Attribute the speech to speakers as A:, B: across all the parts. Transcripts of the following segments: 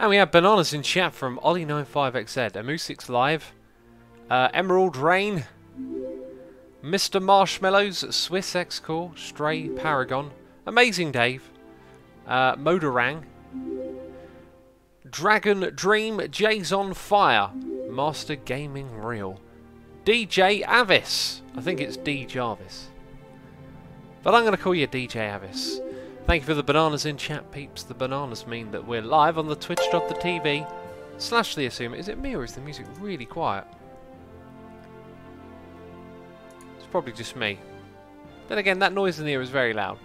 A: And we have bananas in chat from Ollie95XZ, Amusix Live, uh, Emerald Rain, Mr. Marshmallows, Swiss X-Core, Stray Paragon, Amazing Dave, uh, Modorang, Dragon Dream, Jay's on Fire, Master Gaming Real, DJ Avis. I think it's D Jarvis. But I'm going to call you DJ Avis. Thank you for the bananas in chat, peeps. The bananas mean that we're live on the twitch.tv slash the assumer. Is it me or is the music really quiet? It's probably just me. Then again, that noise in here is very loud.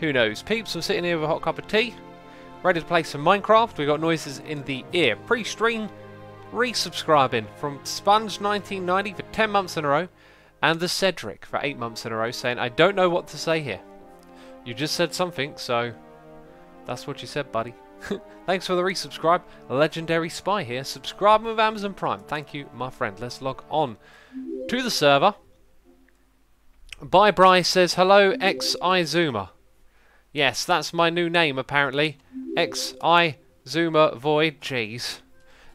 A: Who knows? Peeps, I'm sitting here with a hot cup of tea, ready to play some Minecraft. We've got noises in the ear. Pre-stream, resubscribing from Sponge1990 for 10 months in a row, and the Cedric for 8 months in a row, saying, I don't know what to say here. You just said something, so that's what you said, buddy. Thanks for the resubscribe. Legendary Spy here. Subscribing with Amazon Prime. Thank you, my friend. Let's log on to the server. Bye Bry says, hello, XI Zoomer. Yes, that's my new name, apparently. XI Zoomer Void. Jeez.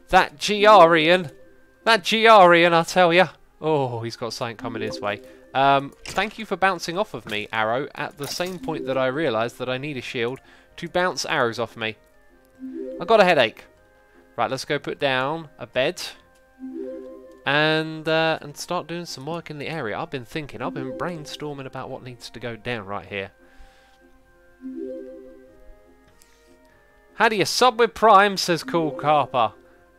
A: That Giarian. That Giarian, I tell ya. Oh, he's got something coming his way. Um, thank you for bouncing off of me, Arrow, at the same point that I realised that I need a shield to bounce arrows off me. I got a headache. Right, let's go put down a bed and uh, and start doing some work in the area. I've been thinking, I've been brainstorming about what needs to go down right here. How do you sub with Prime, says Cool Carper.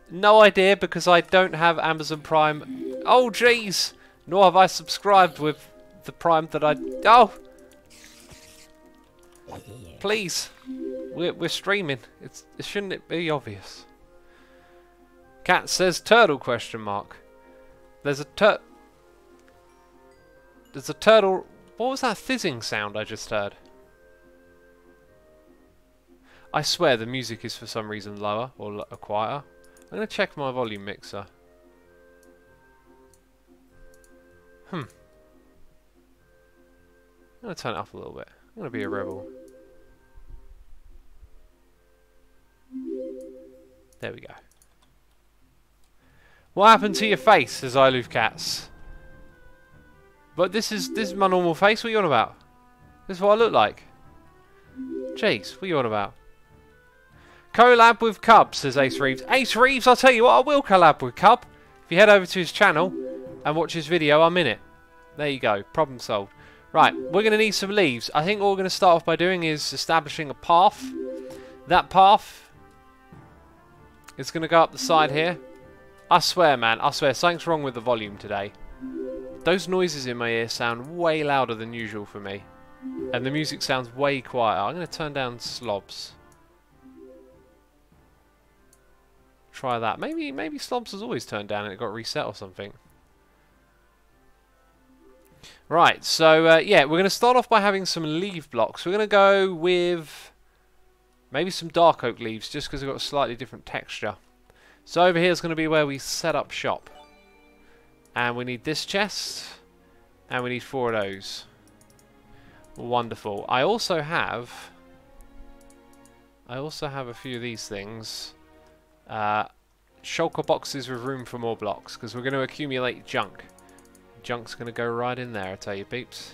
A: No idea because I don't have Amazon Prime. Oh, jeez! Nor have I subscribed with the Prime that I... Oh! Please. We're, we're streaming. It's Shouldn't it be obvious? Cat says turtle question mark. There's a tur... There's a turtle... What was that fizzing sound I just heard? I swear the music is for some reason lower or quieter. I'm going to check my volume mixer. Hmm. I'm to turn it up a little bit. I'm to be a rebel. There we go. What happened to your face, says I love cats. But this is this is my normal face, what are you on about? This is what I look like. Jeez, what are you on about? Collab with Cub, says Ace Reeves. Ace Reeves, I'll tell you what, I will collab with Cub. If you head over to his channel and watch his video, I'm in it. There you go, problem solved. Right, we're going to need some leaves. I think what we're going to start off by doing is establishing a path. That path is going to go up the side here. I swear, man, I swear, something's wrong with the volume today. Those noises in my ear sound way louder than usual for me. And the music sounds way quieter. I'm going to turn down slobs. Try that. Maybe maybe slobs has always turned down and it got reset or something. Right, so uh, yeah, we're going to start off by having some leaf blocks. We're going to go with maybe some dark oak leaves just because they've got a slightly different texture. So over here is going to be where we set up shop. And we need this chest. And we need four of those. Wonderful. I also have... I also have a few of these things. Uh, shulker boxes with room for more blocks. Because we're going to accumulate junk. Junk's going to go right in there, I tell you, peeps.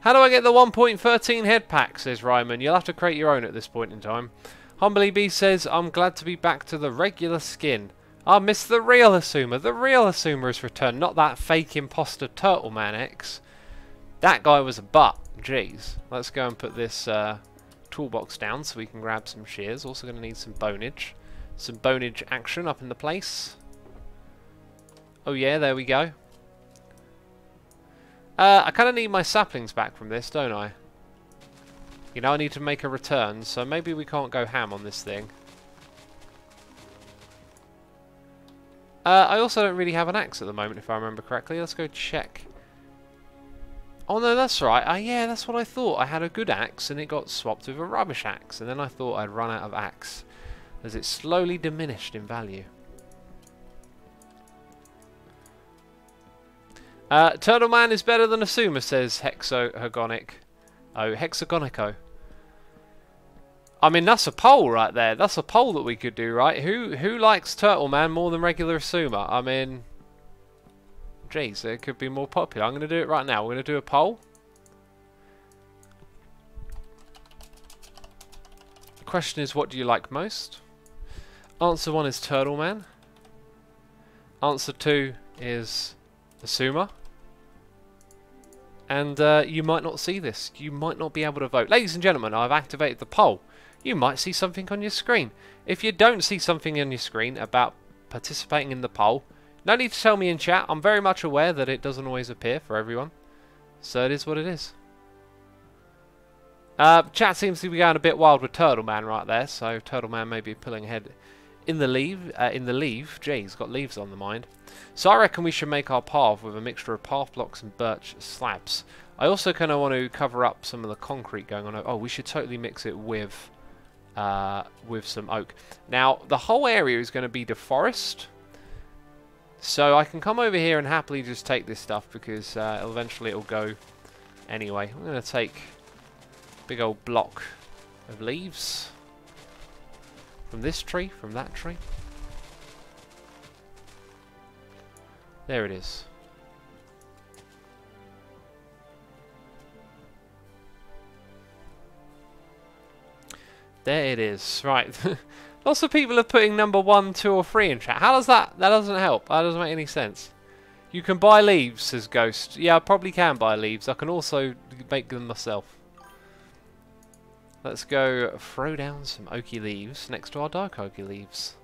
A: How do I get the 1.13 head pack, says Ryman. You'll have to create your own at this point in time. Humbly B says, I'm glad to be back to the regular skin. I miss the real Xisuma. The real Xisuma has returned, not that fake imposter Turtle Man X. That guy was a butt. Jeez. Let's go and put this uh, toolbox down so we can grab some shears. Also going to need some bonage. Some bonage action up in the place. Oh yeah, there we go. Uh, I kind of need my saplings back from this, don't I? You know, I need to make a return, so maybe we can't go ham on this thing. Uh, I also don't really have an axe at the moment, if I remember correctly. Let's go check. Oh no, that's right. Uh, yeah, that's what I thought. I had a good axe, and it got swapped with a rubbish axe. And then I thought I'd run out of axe, as it slowly diminished in value. Uh, Turtle Man is better than Xisuma, says Hexo Hexahegonic. Oh, Hexagonico. I mean, that's a poll right there. That's a poll that we could do, right? Who who likes Turtle Man more than regular Xisuma? I mean, jeez, it could be more popular. I'm going to do it right now. We're going to do a poll. The question is, what do you like most? Answer one is Turtle Man. Answer two is Xisuma. And uh, you might not see this. You might not be able to vote. Ladies and gentlemen, I've activated the poll. You might see something on your screen. If you don't see something on your screen about participating in the poll, no need to tell me in chat. I'm very much aware that it doesn't always appear for everyone. So it is what it is. Uh, chat seems to be going a bit wild with Turtle Man right there, so Turtle Man may be pulling ahead in the leave. Uh, in the Jay, he's got leaves on the mind. So I reckon we should make our path with a mixture of path blocks and birch slabs. I also kind of want to cover up some of the concrete going on. Oh, we should totally mix it with uh, with some oak. Now, the whole area is going to be the forest. So I can come over here and happily just take this stuff because uh, eventually it'll go anyway. I'm going to take big old block of leaves from this tree, from that tree. There it is. There it is. Right. Lots of people are putting number one, two, or three in chat. How does that? That doesn't help. That doesn't make any sense. You can buy leaves, says Ghost. Yeah, I probably can buy leaves. I can also make them myself. Let's go throw down some oaky leaves next to our dark oaky leaves.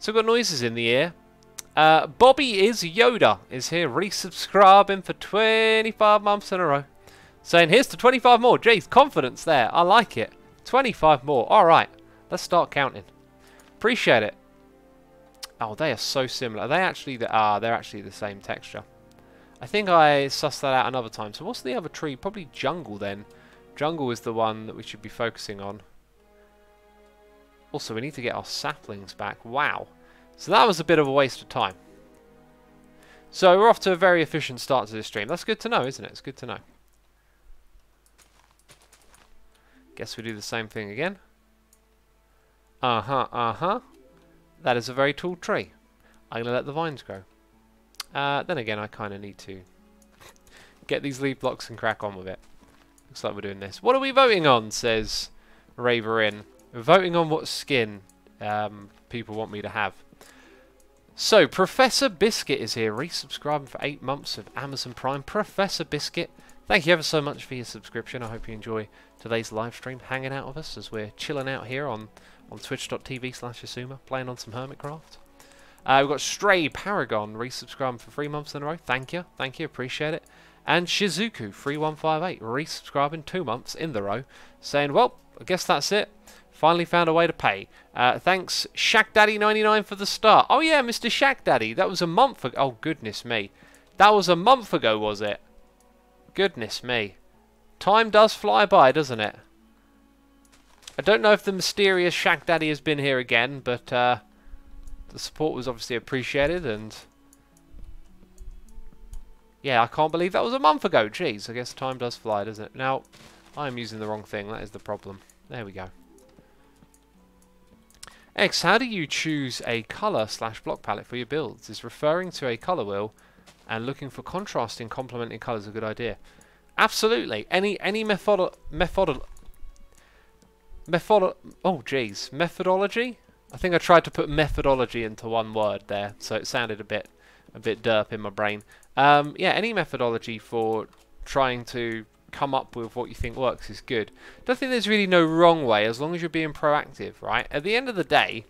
A: So we've got noises in the air. Uh, Bobby is Yoda is here resubscribing for 25 months in a row. Saying here's to 25 more. Jeez, confidence there. I like it. 25 more. Alright, let's start counting. Appreciate it. Oh, they are so similar. Are they actually the ah, they're actually the same texture. I think I sussed that out another time. So what's the other tree? Probably jungle then. Jungle is the one that we should be focusing on. Also, we need to get our saplings back. Wow. So that was a bit of a waste of time. So we're off to a very efficient start to this stream. That's good to know, isn't it? It's good to know. Guess we do the same thing again. Uh-huh, uh-huh. That is a very tall tree. I'm going to let the vines grow. Uh, then again, I kind of need to get these leaf blocks and crack on with it. Looks like we're doing this. What are we voting on, says Raverin. Voting on what skin um, people want me to have. So, Professor Biscuit is here, resubscribing for eight months of Amazon Prime. Professor Biscuit, thank you ever so much for your subscription. I hope you enjoy today's live stream, hanging out with us as we're chilling out here on, on twitch.tv slash Xisuma, playing on some Hermitcraft. Uh, we've got Stray Paragon resubscribing for three months in a row. Thank you, thank you, appreciate it. And Shizuku3158 resubscribing two months in the row, saying, well, I guess that's it. Finally found a way to pay. Uh, thanks, Shack Daddy 99 for the start. Oh yeah, Mr. Shack Daddy, that was a month ago. Oh, goodness me. That was a month ago, was it? Goodness me. Time does fly by, doesn't it? I don't know if the mysterious Shack Daddy has been here again, but uh, the support was obviously appreciated, and... Yeah, I can't believe that was a month ago. Jeez, I guess time does fly, doesn't it? Now, I'm using the wrong thing. That is the problem. There we go. X, how do you choose a color slash block palette for your builds? Is referring to a color wheel and looking for contrasting complementing colors a good idea? Absolutely. Any any method method method oh jeez methodology. I think I tried to put methodology into one word there, so it sounded a bit a bit derp in my brain. Um, yeah, any methodology for trying to come up with what you think works is good. Don't think there's really no wrong way as long as you're being proactive, right? At the end of the day,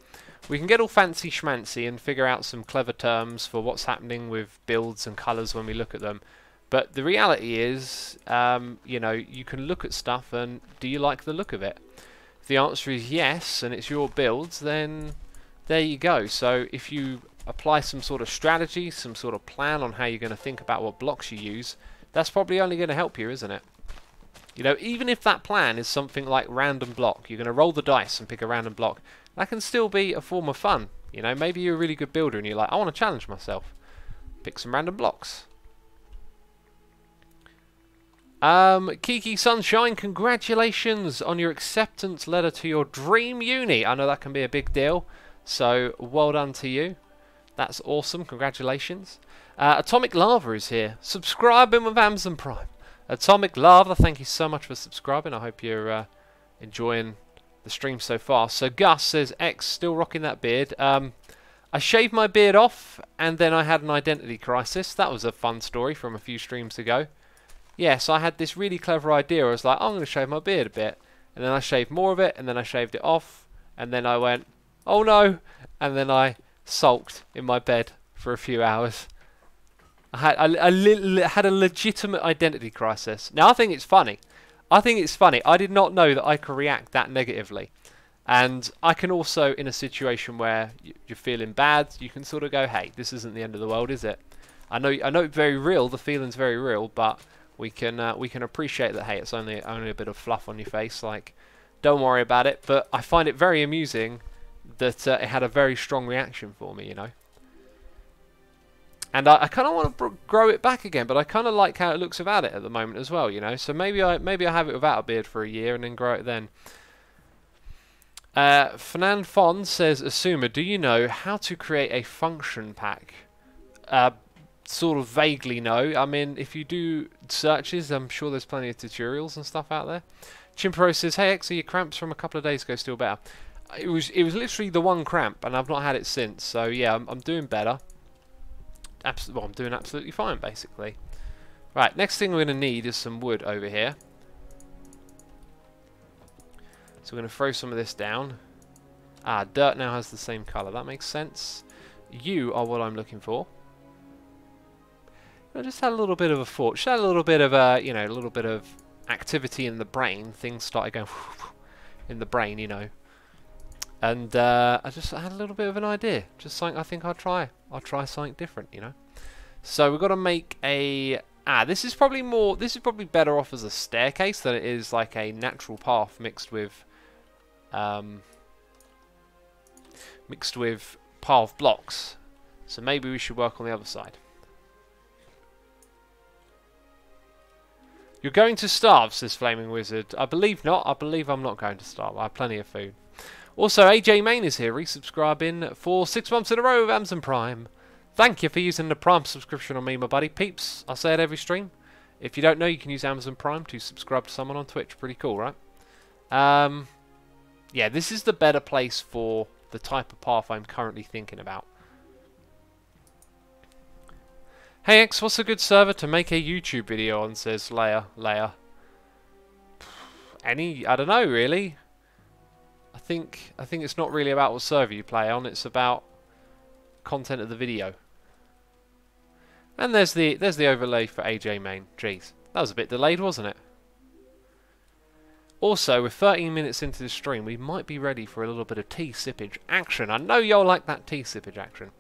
A: we can get all fancy schmancy and figure out some clever terms for what's happening with builds and colours when we look at them. But the reality is, um, you know, you can look at stuff and do you like the look of it? If the answer is yes and it's your builds, then there you go. So if you apply some sort of strategy, some sort of plan on how you're going to think about what blocks you use, that's probably only going to help you, isn't it? You know, even if that plan is something like random block, you're going to roll the dice and pick a random block, that can still be a form of fun. You know, maybe you're a really good builder and you're like, I want to challenge myself. Pick some random blocks. Um, Kiki Sunshine, congratulations on your acceptance letter to your dream uni. I know that can be a big deal, so well done to you. That's awesome. Congratulations. Uh, Atomic Lava is here, subscribing with Amazon Prime. Atomic Lava, thank you so much for subscribing. I hope you're uh, enjoying the stream so far. So Gus says, X still rocking that beard. Um, I shaved my beard off, and then I had an identity crisis. That was a fun story from a few streams ago. Yes, I had this really clever idea. I was like, I'm going to shave my beard a bit. And then I shaved more of it, and then I shaved it off. And then I went, oh no. And then I sulked in my bed for a few hours. I had, had a legitimate identity crisis. Now, I think it's funny. I think it's funny. I did not know that I could react that negatively. And I can also, in a situation where you're feeling bad, you can sort of go, hey, this isn't the end of the world, is it? I know I know it's very real, the feeling's very real, but we can uh, we can appreciate that, hey, it's only only a bit of fluff on your face, like, don't worry about it. But I find it very amusing that uh, it had a very strong reaction for me, you know. And I, I kind of want to grow it back again, but I kind of like how it looks without it at the moment as well, you know. So maybe I maybe I have it without a beard for a year and then grow it then. Uh, Fernand Fon says, Xisuma, do you know how to create a function pack? Uh, sort of vaguely know. I mean, if you do searches, I'm sure there's plenty of tutorials and stuff out there. Chimpero says, hey X, are your cramps from a couple of days ago still better? It was it was literally the one cramp, and I've not had it since. So yeah, I'm, I'm doing better. Abs well, I'm doing absolutely fine, basically. Right, next thing we're going to need is some wood over here. So we're going to throw some of this down. Ah, dirt now has the same colour. That makes sense. You are what I'm looking for. I just had a little bit of a thought. Just had a little bit of a, you know, a little bit of activity in the brain. Things started going in the brain, you know. And uh, I just had a little bit of an idea. Just something I think I'll try. I'll try something different, you know. So we've got to make a Ah, this is probably more, this is probably better off as a staircase than it is like a natural path mixed with um, mixed with of blocks. So maybe we should work on the other side. You're going to starve, says Flaming Wizard. I believe not. I believe I'm not going to starve. I have plenty of food. Also, AJ Main is here, resubscribing for six months in a row of Amazon Prime. Thank you for using the Prime subscription on me, my buddy. Peeps, I say it every stream. If you don't know, you can use Amazon Prime to subscribe to someone on Twitch. Pretty cool, right? Um, yeah, this is the better place for the type of path I'm currently thinking about. Hey X, what's a good server to make a YouTube video on, says Leia. Leia. Any, I don't know really. I think I think it's not really about what server you play on, it's about content of the video. And there's the there's the overlay for AJ main. Jeez, that was a bit delayed, wasn't it? Also, with 13 minutes into the stream, we might be ready for a little bit of tea sippage action. I know y'all like that tea sippage action.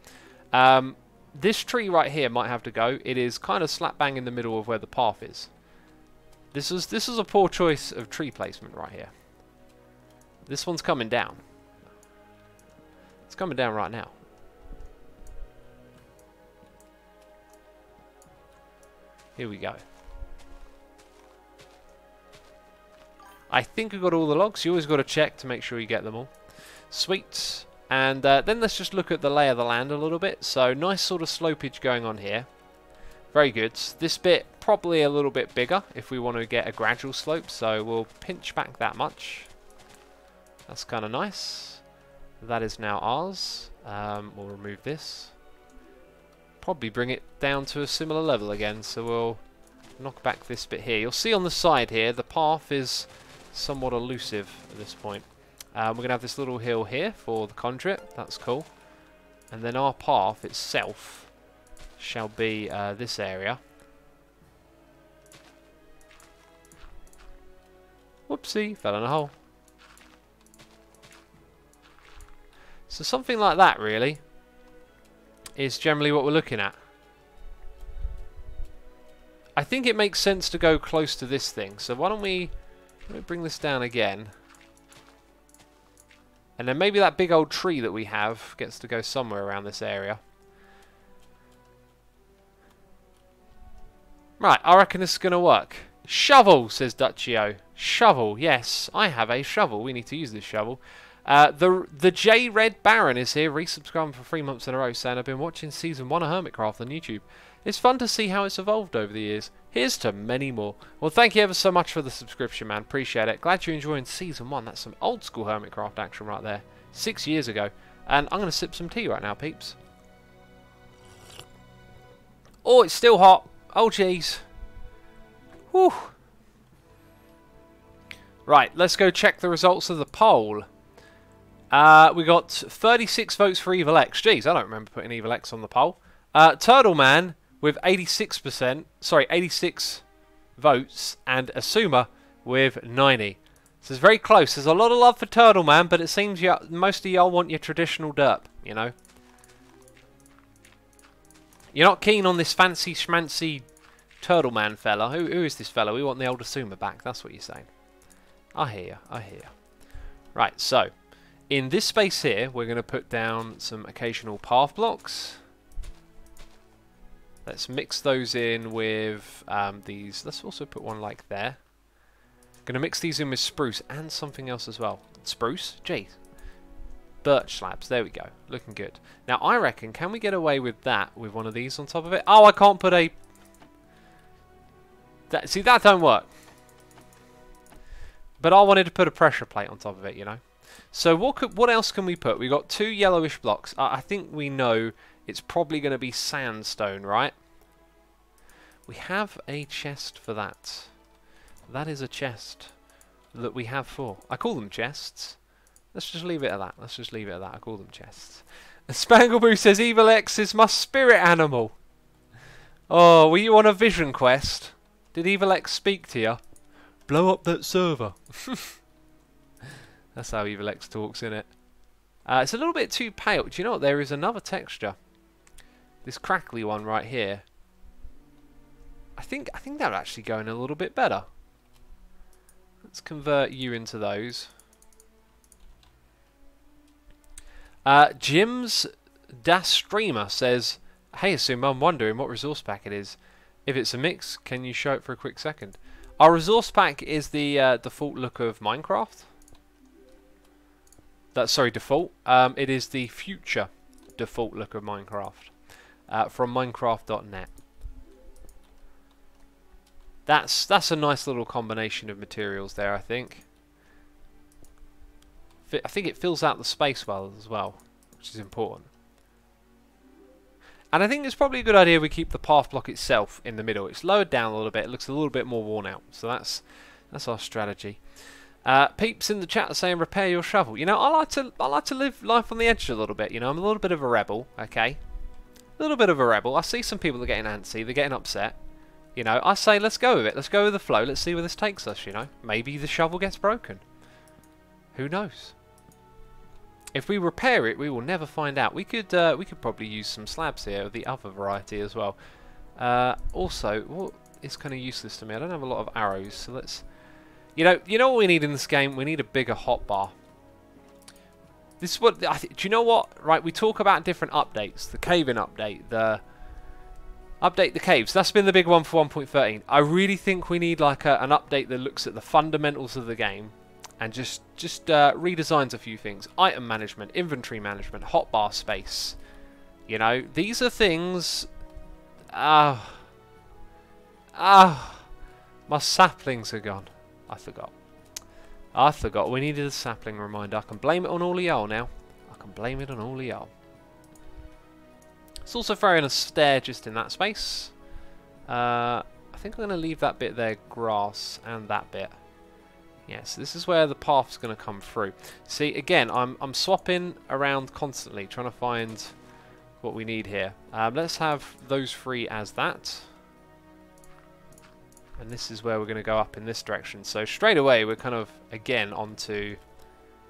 A: Um, this tree right here might have to go. It is kind of slap bang in the middle of where the path is. This is this is a poor choice of tree placement right here. This one's coming down. It's coming down right now. Here we go. I think we've got all the logs. You always got to check to make sure you get them all. Sweet. And uh, then let's just look at the lay of the land a little bit. So nice sort of slopage going on here. Very good. This bit probably a little bit bigger if we want to get a gradual slope. So we'll pinch back that much. That's kind of nice. That is now ours. Um, we'll remove this probably bring it down to a similar level again. So we'll knock back this bit here. You'll see on the side here, the path is somewhat elusive at this point. Um, we're going to have this little hill here for the conduit. That's cool. And then our path itself shall be uh, this area. Whoopsie, fell in a hole. So something like that, really is generally what we're looking at. I think it makes sense to go close to this thing. So why don't we, let me bring this down again. And then maybe that big old tree that we have gets to go somewhere around this area. Right, I reckon this is going to work. Shovel, says Duccio. Shovel, yes, I have a shovel. We need to use this shovel. Uh, the the J Red Baron is here, resubscribing for three months in a row, saying I've been watching season one of Hermitcraft on YouTube. It's fun to see how it's evolved over the years. Here's to many more. Well, thank you ever so much for the subscription, man. Appreciate it. Glad you're enjoying season one. That's some old school Hermitcraft action right there. Six years ago. And I'm going to sip some tea right now, peeps. Oh, it's still hot. Oh, jeez. Whew. Right, let's go check the results of the poll. Uh, we got 36 votes for Evil X. Jeez, I don't remember putting Evil X on the poll. Uh, Turtle Man with 86%, sorry, 86 votes, and Xisuma with 90. So it's very close. There's a lot of love for Turtle Man, but it seems you, most of y'all want your traditional derp, you know? You're not keen on this fancy schmancy Turtle Man fella. Who, who is this fella? We want the old Xisuma back. That's what you're saying. I hear you. I hear you. Right, so in this space here, we're going to put down some occasional path blocks. Let's mix those in with um, these. Let's also put one like there. Going to mix these in with spruce and something else as well. Spruce? Jeez. Birch slabs. There we go. Looking good. Now, I reckon, can we get away with that with one of these on top of it? Oh, I can't put a... That, see, that don't work. But I wanted to put a pressure plate on top of it, you know. So what could, what else can we put? We've got two yellowish blocks. I, I think we know it's probably going to be sandstone, right? We have a chest for that. That is a chest that we have for. I call them chests. Let's just leave it at that. Let's just leave it at that. I call them chests. Spangleboo says Evil X is my spirit animal. Oh, were you on a vision quest? Did Evil X speak to you? Blow up that server. That's how Evil X talks, in it? Uh, it's a little bit too pale. Do you know what? There is another texture. This crackly one right here. I think I think that'll actually go in a little bit better. Let's convert you into those. Uh, Jim's Das Streamer says, Hey Assume, I'm wondering what resource pack it is. If it's a mix, can you show it for a quick second? Our resource pack is the uh, default look of Minecraft. Sorry, default. Um, it is the future default look of Minecraft uh, from Minecraft.net. That's that's a nice little combination of materials there, I think. I think it fills out the space well as well, which is important. And I think it's probably a good idea we keep the path block itself in the middle. It's lowered down a little bit. It looks a little bit more worn out. So that's that's our strategy. Uh, peeps in the chat are saying repair your shovel. You know, I like to I like to live life on the edge a little bit. You know, I'm a little bit of a rebel. Okay, a little bit of a rebel. I see some people are getting antsy. They're getting upset. You know, I say let's go with it. Let's go with the flow. Let's see where this takes us. You know, maybe the shovel gets broken. Who knows? If we repair it, we will never find out. We could uh, we could probably use some slabs here of the other variety as well. Uh, also, what is kind of useless to me? I don't have a lot of arrows, so let's you know, you know what we need in this game? We need a bigger hotbar. This is what. I do you know what? Right, we talk about different updates. The cave-in update, the update the caves. That's been the big one for 1.13. I really think we need like a, an update that looks at the fundamentals of the game and just just uh, redesigns a few things. Item management, inventory management, hotbar space. You know, these are things. Ah, uh, ah, uh, my saplings are gone. I forgot. I forgot. We needed a sapling reminder. I can blame it on all y'all now. I can blame it on all y'all. It's also throwing a stair just in that space. Uh, I think I'm going to leave that bit there grass and that bit. Yes, this is where the path's going to come through. See, again, I'm, I'm swapping around constantly, trying to find what we need here. Um, let's have those three as that and this is where we're going to go up in this direction. So straight away we're kind of again onto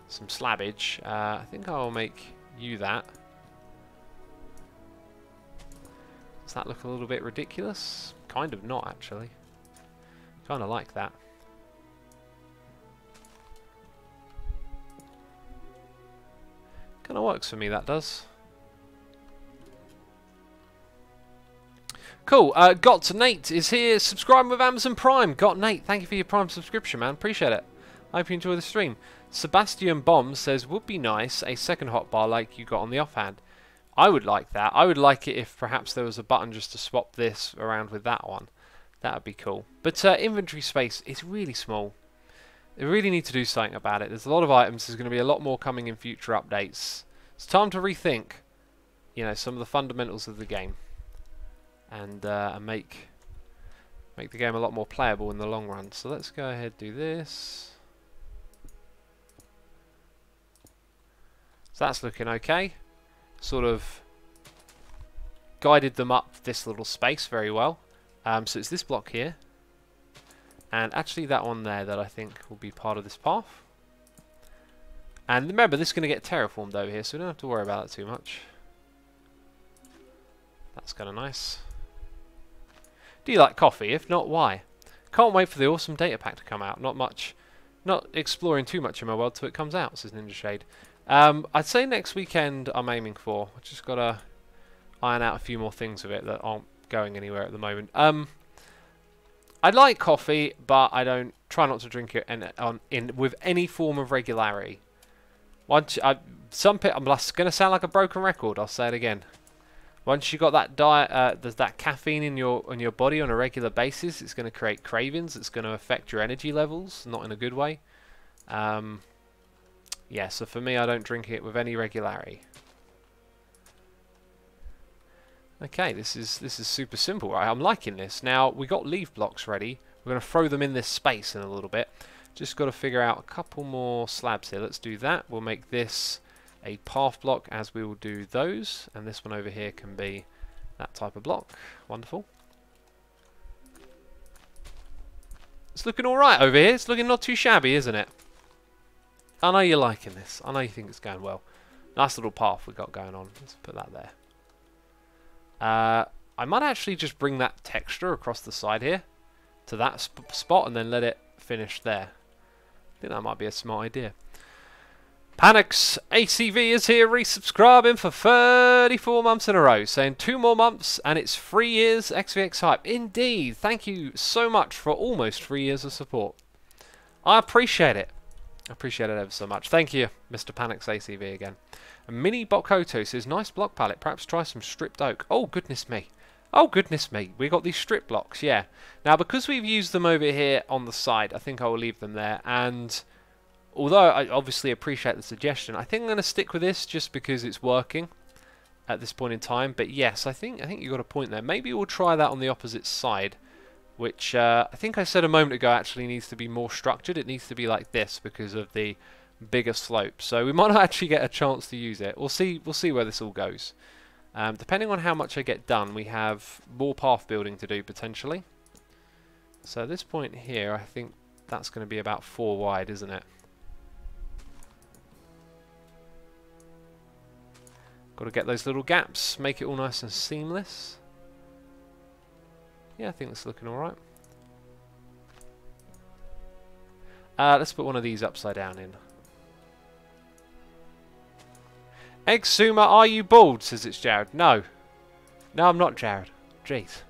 A: some slabbage. Uh, I think I'll make you that. Does that look a little bit ridiculous? Kind of not actually. Kind of like that. Kind of works for me that does. Cool. Uh, Got Nate is here, subscribing with Amazon Prime. Got Nate, thank you for your Prime subscription, man. Appreciate it. I hope you enjoy the stream. Sebastian Bomb says, would be nice a second hotbar like you got on the offhand. I would like that. I would like it if perhaps there was a button just to swap this around with that one. That would be cool. But uh, inventory space is really small. They really need to do something about it. There's a lot of items. There's going to be a lot more coming in future updates. It's time to rethink, you know, some of the fundamentals of the game, and uh, and make make the game a lot more playable in the long run. So let's go ahead do this. So that's looking okay. Sort of guided them up this little space very well. Um, so it's this block here. And actually that one there that I think will be part of this path. And remember, this is going to get terraformed over here, so we don't have to worry about it too much. That's kind of nice. Do you like coffee? If not, why? Can't wait for the awesome data pack to come out. Not much, not exploring too much in my world till it comes out, says Ninja Shade. Um, I'd say next weekend I'm aiming for. I just got to iron out a few more things of it that aren't going anywhere at the moment. Um, I like coffee, but I don't try not to drink it in, on, in with any form of regularity. Once I, some pit, I'm going to sound like a broken record. I'll say it again. Once you got that diet, uh, there's that caffeine in your in your body on a regular basis, it's going to create cravings. It's going to affect your energy levels, not in a good way. Um, yeah, so for me, I don't drink it with any regularity. Okay, this is this is super simple. Right? I'm liking this. Now, we got leaf blocks ready. We're going to throw them in this space in a little bit. Just got to figure out a couple more slabs here. Let's do that. We'll make this a path block as we will do those. And this one over here can be that type of block. Wonderful. It's looking alright over here. It's looking not too shabby, isn't it? I know you're liking this. I know you think it's going well. Nice little path we got going on. Let's put that there. Uh, I might actually just bring that texture across the side here to that sp spot and then let it finish there. I think that might be a smart idea. Panics ACV is here resubscribing for 34 months in a row, saying two more months and it's three years XVX hype. Indeed, thank you so much for almost three years of support. I appreciate it. I appreciate it ever so much. Thank you, Mr. Panics ACV again. Mini Bokoto says, nice block palette. Perhaps try some stripped oak. Oh, goodness me. Oh, goodness me. We got these strip blocks, yeah. Now, because we've used them over here on the side, I think I will leave them there. And although I obviously appreciate the suggestion, I think I'm going to stick with this just because it's working at this point in time. But yes, I think I think you got a point there. Maybe we'll try that on the opposite side, which uh, I think I said a moment ago actually needs to be more structured. It needs to be like this because of the bigger slope. So we might not actually get a chance to use it. We'll see. We'll see where this all goes. Um, depending on how much I get done, we have more path building to do potentially. So this point here, I think that's going to be about four wide, isn't it? Got to get those little gaps, make it all nice and seamless. Yeah, I think it's looking alright. Uh, let's put one of these upside down in. Xisuma, are you bald? Says it's Jared. No. No, I'm not Jared. Jeez.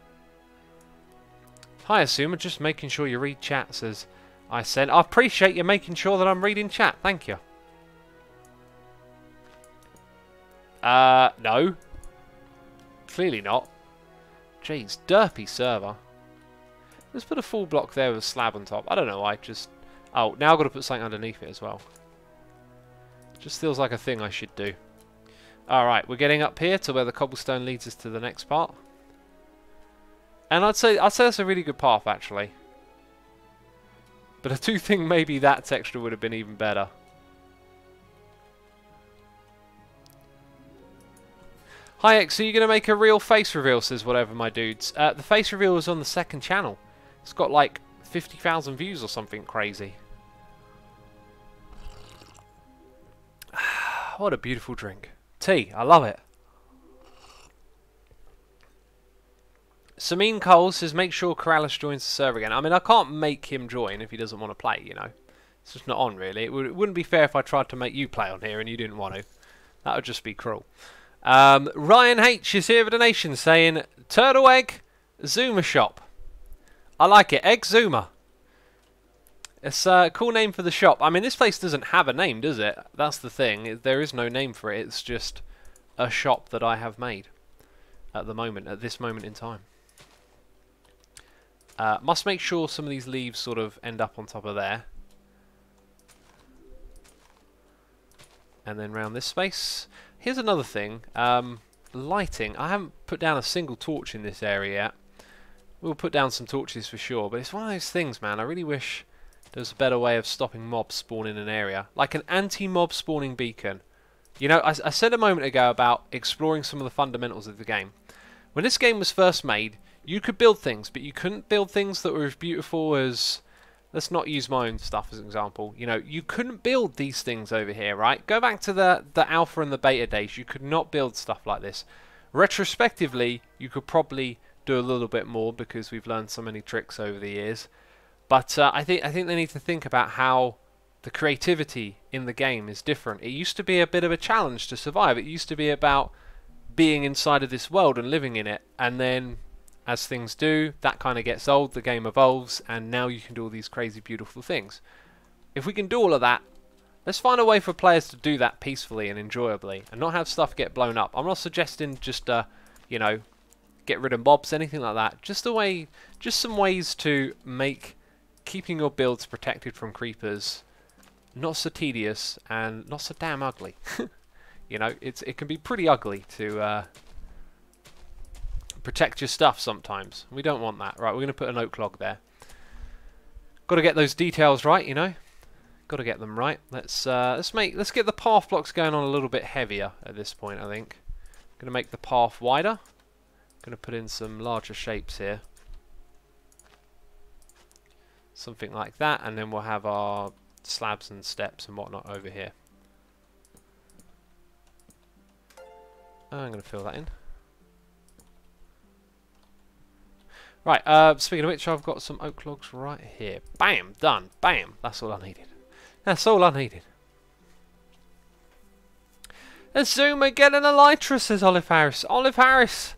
A: Hi, Xisuma. Just making sure you read chat, says I sent. I appreciate you making sure that I'm reading chat. Thank you. Uh, no. Clearly not. Jeez, derpy server. Let's put a full block there with a slab on top. I don't know, I just... Oh, now I've got to put something underneath it as well. Just feels like a thing I should do. Alright, we're getting up here to where the cobblestone leads us to the next part. And I'd say I'd say that's a really good path actually. But I do think maybe that texture would have been even better. Hi X, are you going to make a real face reveal, says whatever my dudes. Uh, the face reveal is on the second channel. It's got like 50,000 views or something crazy. what a beautiful drink. Tea, I love it. Samin Cole says, make sure Keralis joins the server again. I mean, I can't make him join if he doesn't want to play, you know. It's just not on, really. It, would, it wouldn't be fair if I tried to make you play on here and you didn't want to. That would just be cruel. Um, Ryan H is here with a donation saying, Turtle Egg, Zuma shop. I like it. Exuma. It's a cool name for the shop. I mean, this place doesn't have a name, does it? That's the thing. There is no name for it. It's just a shop that I have made at the moment, at this moment in time. Uh, must make sure some of these leaves sort of end up on top of there. And then round this space. Here's another thing. Um, lighting. I haven't put down a single torch in this area yet. We'll put down some torches for sure, but it's one of those things, man. I really wish there was a better way of stopping mobs spawning in an area. Like an anti-mob spawning beacon. You know, I, I said a moment ago about exploring some of the fundamentals of the game. When this game was first made, you could build things, but you couldn't build things that were as beautiful as... Let's not use my own stuff as an example. You know, you couldn't build these things over here, right? Go back to the, the alpha and the beta days. You could not build stuff like this. Retrospectively, you could probably do a little bit more because we've learned so many tricks over the years. But uh, I think I think they need to think about how the creativity in the game is different. It used to be a bit of a challenge to survive. It used to be about being inside of this world and living in it, and then as things do, that kind of gets old, the game evolves, and now you can do all these crazy, beautiful things. If we can do all of that, let's find a way for players to do that peacefully and enjoyably, and not have stuff get blown up. I'm not suggesting just, uh, you know, get rid of mobs, anything like that. Just a way, just some ways to make keeping your builds protected from creepers not so tedious and not so damn ugly. you know, it's it can be pretty ugly to uh, protect your stuff sometimes. We don't want that. Right, we're going to put an oak log there. Got to get those details right, you know. Got to get them right. Let's uh, let's make let's get the path blocks going on a little bit heavier at this point. I think. Going to make the path wider. Going to put in some larger shapes here. Something like that, and then we'll have our slabs and steps and whatnot over here. I'm going to fill that in. Right, uh, speaking of which, I've got some oak logs right here. Bam! Done. Bam! That's all I needed. That's all I needed. Xisuma, get an elytra, says Olive Harris. Olive Harris!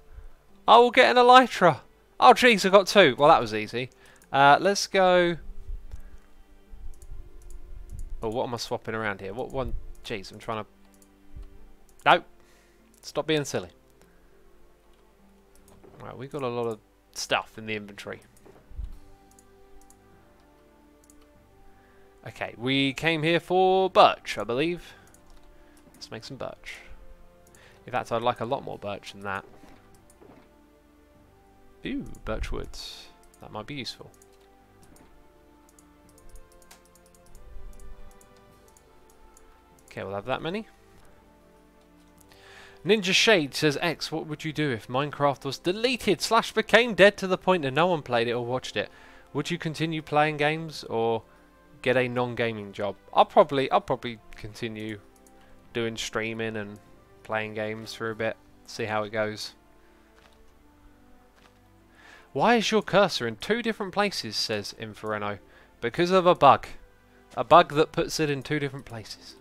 A: I will get an elytra. Oh, jeez, I got two. Well, that was easy. Uh, let's go... Oh, what am I swapping around here? What one? Jeez, I'm trying to... No! Stop being silly. Right, we've got a lot of stuff in the inventory. Okay, we came here for birch, I believe. Let's make some birch. In fact, I'd like a lot more birch than that. Ooh, birch woods. That might be useful. Okay, we'll have that many. Ninja Shade says, X, what would you do if Minecraft was deleted slash became dead to the point that no one played it or watched it? Would you continue playing games or get a non-gaming job? I'll probably, I'll probably continue doing streaming and playing games for a bit, see how it goes. Why is your cursor in two different places, says Inferno. Because of a bug. A bug that puts it in two different places.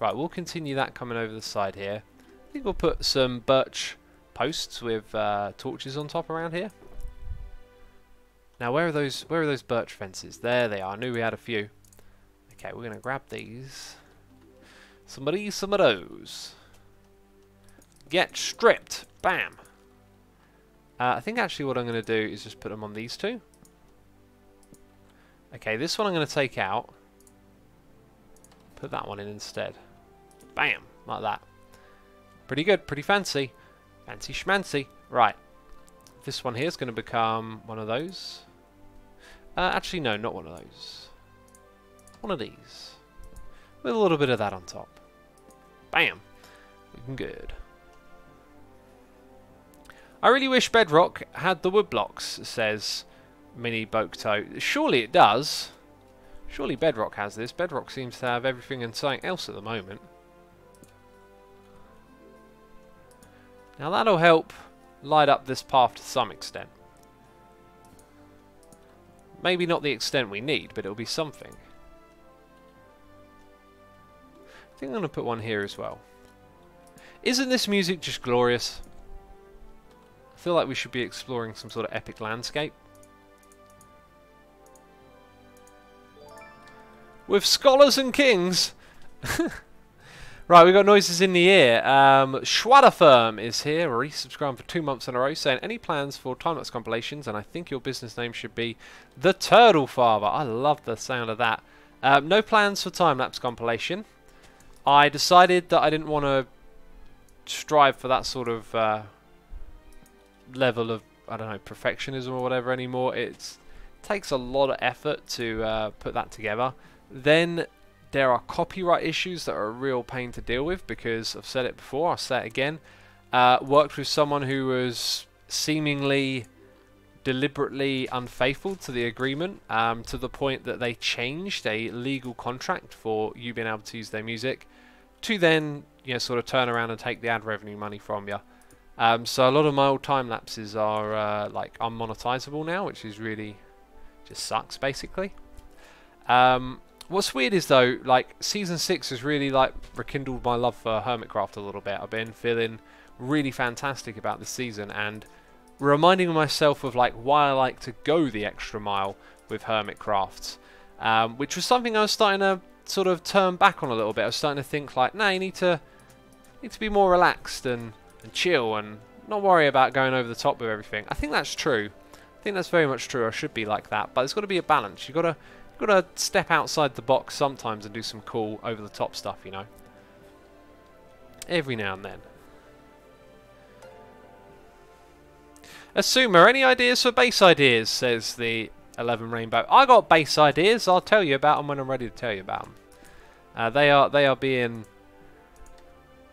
A: Right, we'll continue that coming over the side here. I think we'll put some birch posts with uh, torches on top around here. Now, where are those? Where are those birch fences? There they are. I knew we had a few. Okay, we're gonna grab these. Some of these, some of those. Get stripped. Bam. Uh, I think actually what I'm going to do is just put them on these two. Okay, this one I'm going to take out. Put that one in instead. Bam! Like that. Pretty good, pretty fancy. Fancy schmancy. Right. This one here is going to become one of those. Uh, actually, no, not one of those. One of these. With a little bit of that on top. Bam! Looking good. I really wish Bedrock had the wood blocks, says Mini Bokto. Surely it does. Surely Bedrock has this. Bedrock seems to have everything and something else at the moment. Now that'll help light up this path to some extent. Maybe not the extent we need, but it'll be something. I think I'm going to put one here as well. Isn't this music just glorious? I feel like we should be exploring some sort of epic landscape. With scholars and kings! right, we've got noises in the ear. Um, is here, resubscribing for two months in a row, saying, Any plans for time-lapse compilations? And I think your business name should be The Turtle Father. I love the sound of that. Um, no plans for time-lapse compilation. I decided that I didn't want to strive for that sort of uh, level of, I don't know, perfectionism or whatever anymore. It's, it takes a lot of effort to uh, put that together. Then there are copyright issues that are a real pain to deal with because I've said it before, I'll say it again. Uh, worked with someone who was seemingly deliberately unfaithful to the agreement um, to the point that they changed a legal contract for you being able to use their music to then you know sort of turn around and take the ad revenue money from you. Um, so a lot of my old time lapses are uh, like unmonetizable now, which is really just sucks basically. Um, What's weird is though, like season six has really like rekindled my love for Hermitcraft a little bit. I've been feeling really fantastic about this season and reminding myself of like why I like to go the extra mile with Hermitcraft, um, which was something I was starting to sort of turn back on a little bit. I was starting to think like, nah, you need to need to be more relaxed and, and chill and not worry about going over the top with everything. I think that's true. I think that's very much true. I should be like that, but there's got to be a balance. You've got to Got to step outside the box sometimes and do some cool over-the-top stuff, you know. Every now and then. Xisuma, any ideas for base ideas? Says the 11 Rainbow. I got base ideas. I'll tell you about them when I'm ready to tell you about them. Uh, they are they are being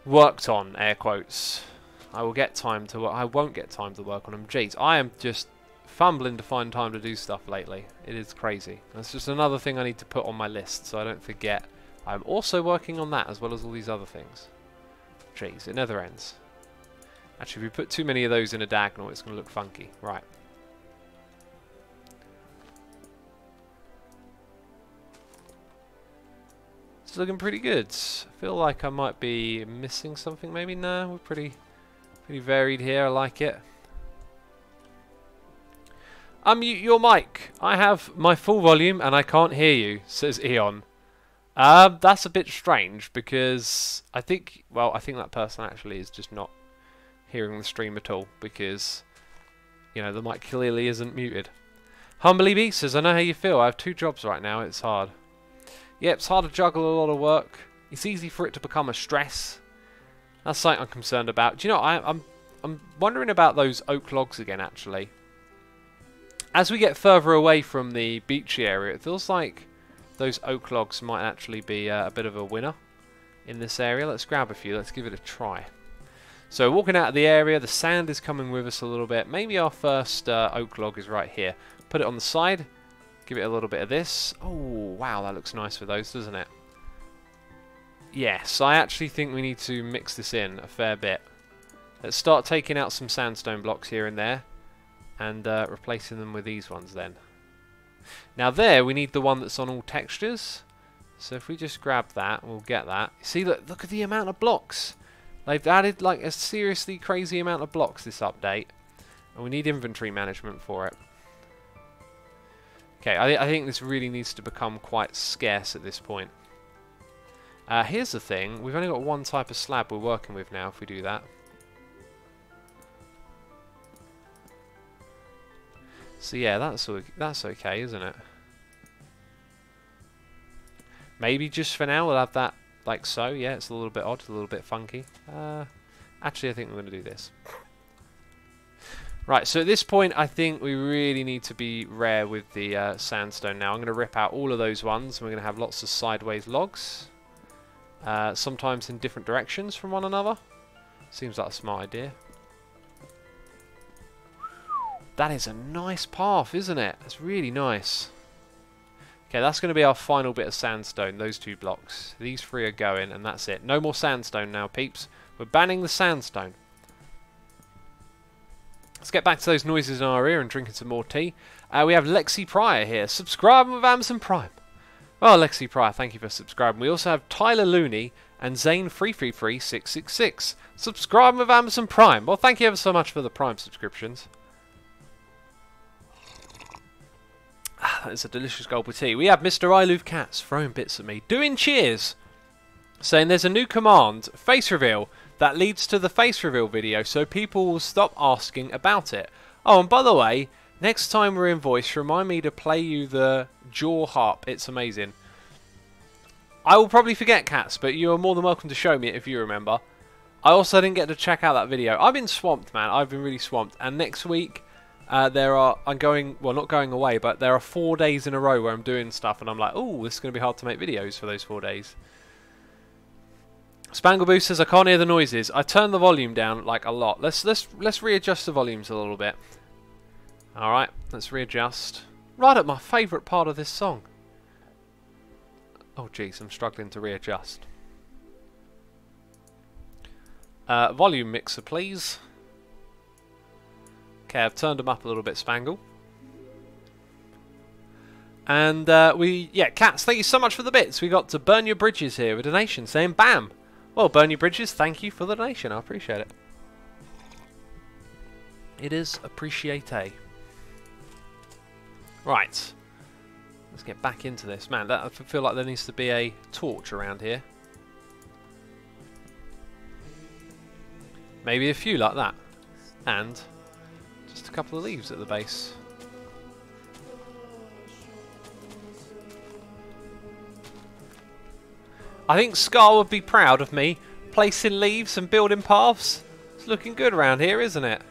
A: worked on, air quotes. I will get time to. I won't get time to work on them. Jeez, I am just fumbling to find time to do stuff lately. It is crazy. That's just another thing I need to put on my list so I don't forget. I'm also working on that as well as all these other things. Jeez, it never ends. Actually, if we put too many of those in a diagonal, it's going to look funky. Right. It's looking pretty good. I feel like I might be missing something maybe. No, we're pretty, pretty varied here. I like it. Unmute your mic. I have my full volume and I can't hear you, says Eon. Um, that's a bit strange because I think, well, I think that person actually is just not hearing the stream at all because, you know, the mic clearly isn't muted. Humbly says, I know how you feel. I have two jobs right now. It's hard. Yeah, it's hard to juggle a lot of work. It's easy for it to become a stress. That's something I'm concerned about. Do you know, I, I'm I'm wondering about those oak logs again, actually. As we get further away from the beachy area, it feels like those oak logs might actually be uh, a bit of a winner in this area. Let's grab a few. Let's give it a try. So walking out of the area, the sand is coming with us a little bit. Maybe our first uh, oak log is right here. Put it on the side. Give it a little bit of this. Oh, wow, that looks nice for those, doesn't it? Yes, I actually think we need to mix this in a fair bit. Let's start taking out some sandstone blocks here and there and uh, replacing them with these ones then. Now there we need the one that's on all textures. So if we just grab that, we'll get that. See, look, look at the amount of blocks. They've added like a seriously crazy amount of blocks this update. And we need inventory management for it. Okay, I, th I think this really needs to become quite scarce at this point. Uh, here's the thing, we've only got one type of slab we're working with now if we do that. So yeah, that's that's okay, isn't it? Maybe just for now we'll have that like so. Yeah, it's a little bit odd, a little bit funky. Uh, actually, I think we're going to do this. Right, so at this point, I think we really need to be rare with the uh, sandstone now. I'm going to rip out all of those ones. We're going to have lots of sideways logs. Uh, sometimes in different directions from one another. Seems like a smart idea. That is a nice path, isn't it? It's really nice. Okay, that's going to be our final bit of sandstone, those two blocks. These three are going, and that's it. No more sandstone now, peeps. We're banning the sandstone. Let's get back to those noises in our ear and drinking some more tea. Uh, we have Lexi Pryor here, subscribing with Amazon Prime. Oh, Lexi Pryor, thank you for subscribing. We also have Tyler Looney and Zane333666. Subscribe with Amazon Prime. Well, thank you ever so much for the Prime subscriptions. Ah, that is a delicious gulp of tea. We have Mr. I Cats throwing bits at me, doing cheers, saying there's a new command, face reveal, that leads to the face reveal video, so people will stop asking about it. Oh, and by the way, next time we're in voice, remind me to play you the jaw harp. It's amazing. I will probably forget cats, but you are more than welcome to show me it if you remember. I also didn't get to check out that video. I've been swamped, man. I've been really swamped. And next week, uh, there are I'm going well, not going away, but there are four days in a row where I'm doing stuff, and I'm like, oh, this is going to be hard to make videos for those four days. Spangle Boost says I can't hear the noises. I turn the volume down like a lot. Let's let's let's readjust the volumes a little bit. All right, let's readjust. Right at my favourite part of this song. Oh jeez, I'm struggling to readjust. Uh, volume mixer, please. Okay, I've turned them up a little bit, Spangle. And uh, we, yeah, cats, thank you so much for the bits. We got to Burn Your Bridges here, with a donation saying BAM! Well, Burn Your Bridges, thank you for the donation. I appreciate it. It is appreciate. Right. Let's get back into this. Man, that, I feel like there needs to be a torch around here. Maybe a few like that. And couple of leaves at the base. I think Scar would be proud of me placing leaves and building paths. It's looking good around here, isn't it?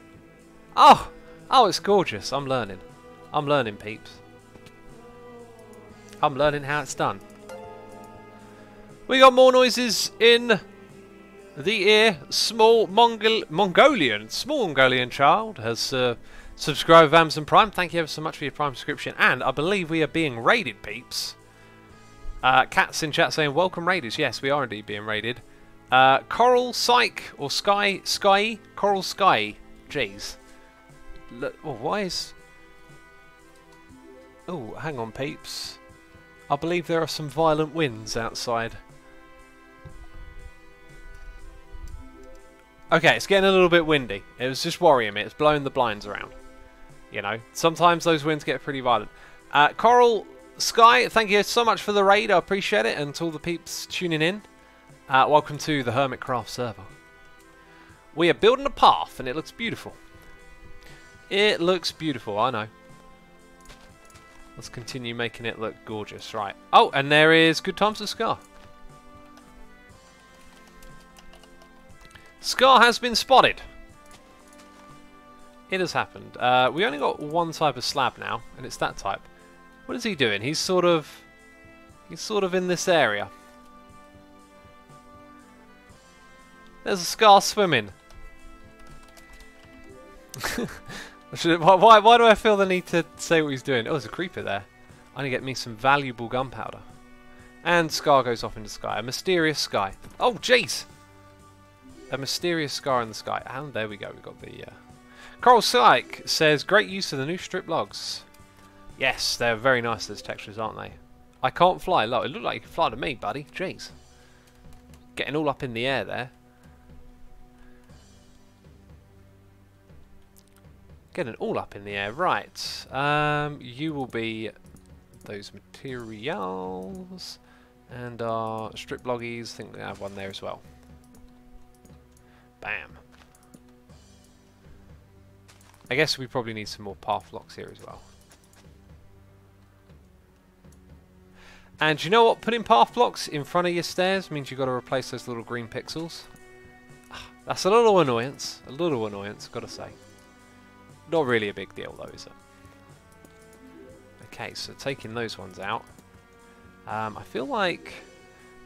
A: Oh! Oh, it's gorgeous. I'm learning. I'm learning, peeps. I'm learning how it's done. We got more noises in the ear. Small Mongol Mongolian, small Mongolian child has uh, subscribed with Amazon Prime. Thank you ever so much for your Prime subscription. And I believe we are being raided, peeps. Uh, Cats in chat saying, welcome raiders. Yes, we are indeed being raided. Uh, Coral Psych, or Sky, Sky, Coral Sky. Jeez. Look, oh, why is... Oh, hang on, peeps. I believe there are some violent winds outside. Okay, it's getting a little bit windy. It was just worrying me. It's blowing the blinds around. You know, sometimes those winds get pretty violent. Uh, Coral Sky, thank you so much for the raid. I appreciate it. And to all the peeps tuning in, uh, welcome to the Hermitcraft server. We are building a path, and it looks beautiful. It looks beautiful, I know. Let's continue making it look gorgeous. Right. Oh, and there is Good Times to Scar. Scar has been spotted. It has happened. Uh, we only got one type of slab now, and it's that type. What is he doing? He's sort of... He's sort of in this area. There's a Scar swimming. why, why do I feel the need to say what he's doing? Oh, there's a creeper there. I need to get me some valuable gunpowder. And Scar goes off into the sky. A mysterious sky. Oh, jeez! A mysterious scar in the sky. And there we go. We've got the... Uh... Coral Psych says, great use of the new strip logs. Yes, they're very nice, those textures, aren't they? I can't fly low. It looked like you could fly to me, buddy. Jeez. Getting all up in the air there. Getting all up in the air. Right. Um, you will be those materials. And our strip loggies. I think we have one there as well. Bam. I guess we probably need some more path blocks here as well. And you know what? Putting path blocks in front of your stairs means you've got to replace those little green pixels. That's a little annoyance. A little annoyance, gotta say. Not really a big deal though, is it? Okay, so taking those ones out. Um, I feel like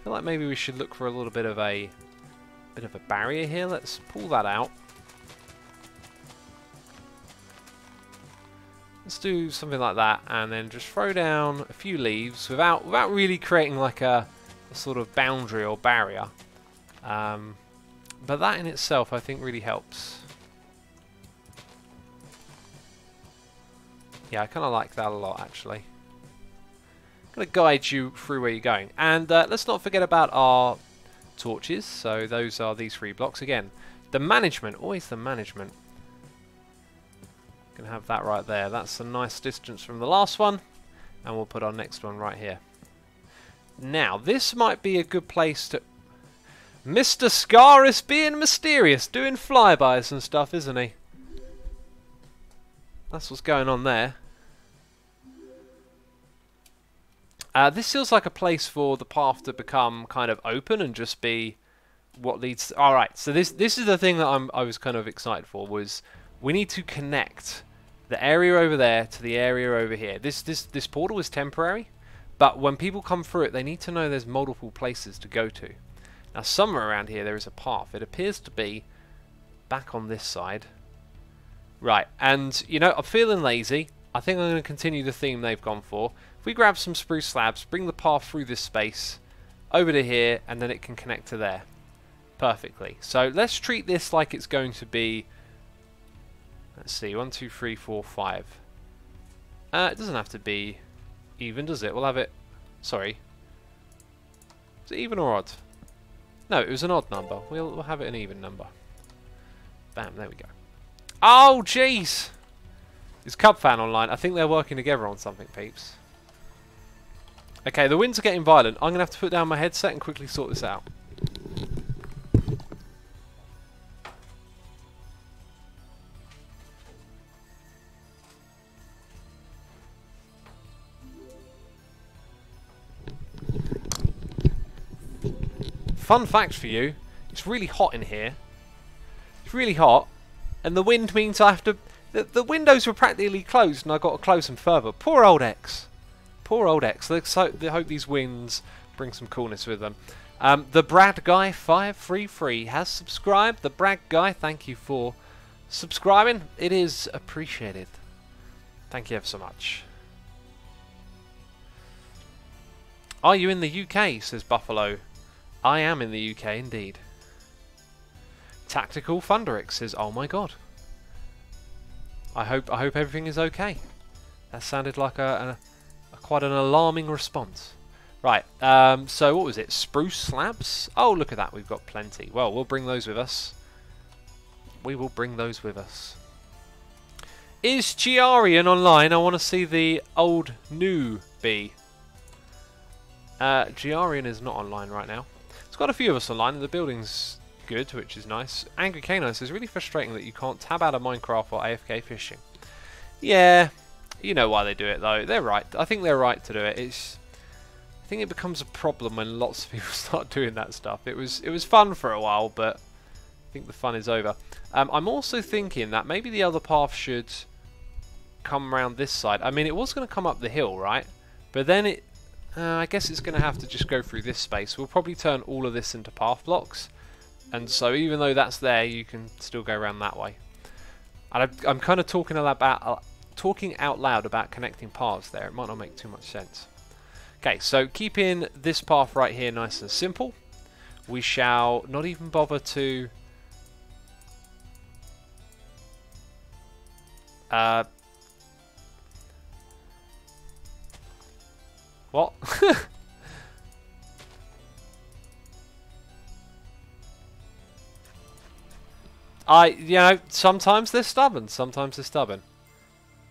A: I feel like maybe we should look for a little bit of a bit of a barrier here. Let's pull that out. Let's do something like that, and then just throw down a few leaves without without really creating like a, a sort of boundary or barrier. Um, but that in itself, I think, really helps. Yeah, I kind of like that a lot, actually. I'm going to guide you through where you're going. And uh, let's not forget about our torches. So those are these three blocks. Again, the management, always the management. Can have that right there. That's a nice distance from the last one. And we'll put our next one right here. Now, this might be a good place to... Mr. Scar is being mysterious, doing flybys and stuff, isn't he? That's what's going on there. Uh, this feels like a place for the path to become kind of open and just be what leads. All right, so this this is the thing that I'm I was kind of excited for was we need to connect the area over there to the area over here. This this this portal is temporary, but when people come through it, they need to know there's multiple places to go to. Now, somewhere around here there is a path. It appears to be back on this side. Right, and you know, I'm feeling lazy. I think I'm going to continue the theme they've gone for. If we grab some spruce slabs, bring the path through this space, over to here, and then it can connect to there. Perfectly. So let's treat this like it's going to be, let's see, one, two, three, four, five. Uh, it doesn't have to be even, does it? We'll have it, sorry. Is it even or odd? No, it was an odd number. We'll, we'll have it an even number. Bam, there we go. Oh, jeez! Is Cub Fan online? I think they're working together on something, peeps. Okay, the winds are getting violent. I'm going to have to put down my headset and quickly sort this out. Fun fact for you, it's really hot in here. It's really hot, and the wind means I have to... The, the windows were practically closed and I got to close them further. Poor old X. Poor old X. Let's hope, hope these winds bring some coolness with them. Um, the Brad Guy 533 has subscribed. The Brad Guy, thank you for subscribing. It is appreciated. Thank you ever so much. Are you in the UK? says Buffalo. I am in the UK indeed. Tactical Thunderix says, "Oh my god." I hope I hope everything is okay. That sounded like a, a, a quite an alarming response. Right. Um, so what was it? Spruce slabs? Oh, look at that. We've got plenty. Well, we'll bring those with us. We will bring those with us. Is Grian online? I want to see the old new bee. Uh, Grian is not online right now got a few of us online, and the building's good, which is nice. Angry Canine says, really frustrating that you can't tab out of Minecraft or AFK fishing. Yeah, you know why they do it though. They're right. I think they're right to do it. It's, I think it becomes a problem when lots of people start doing that stuff. It was it was fun for a while, but I think the fun is over. Um, I'm also thinking that maybe the other path should come around this side. I mean, it was going to come up the hill, right? But then it uh, I guess it's going to have to just go through this space. We'll probably turn all of this into path blocks. And so even though that's there, you can still go around that way. And I'm kind of talking about uh, talking out loud about connecting paths there. It might not make too much sense. Okay, so keeping this path right here nice and simple, we shall not even bother to uh, What? I, you know, sometimes they're stubborn, sometimes they're stubborn.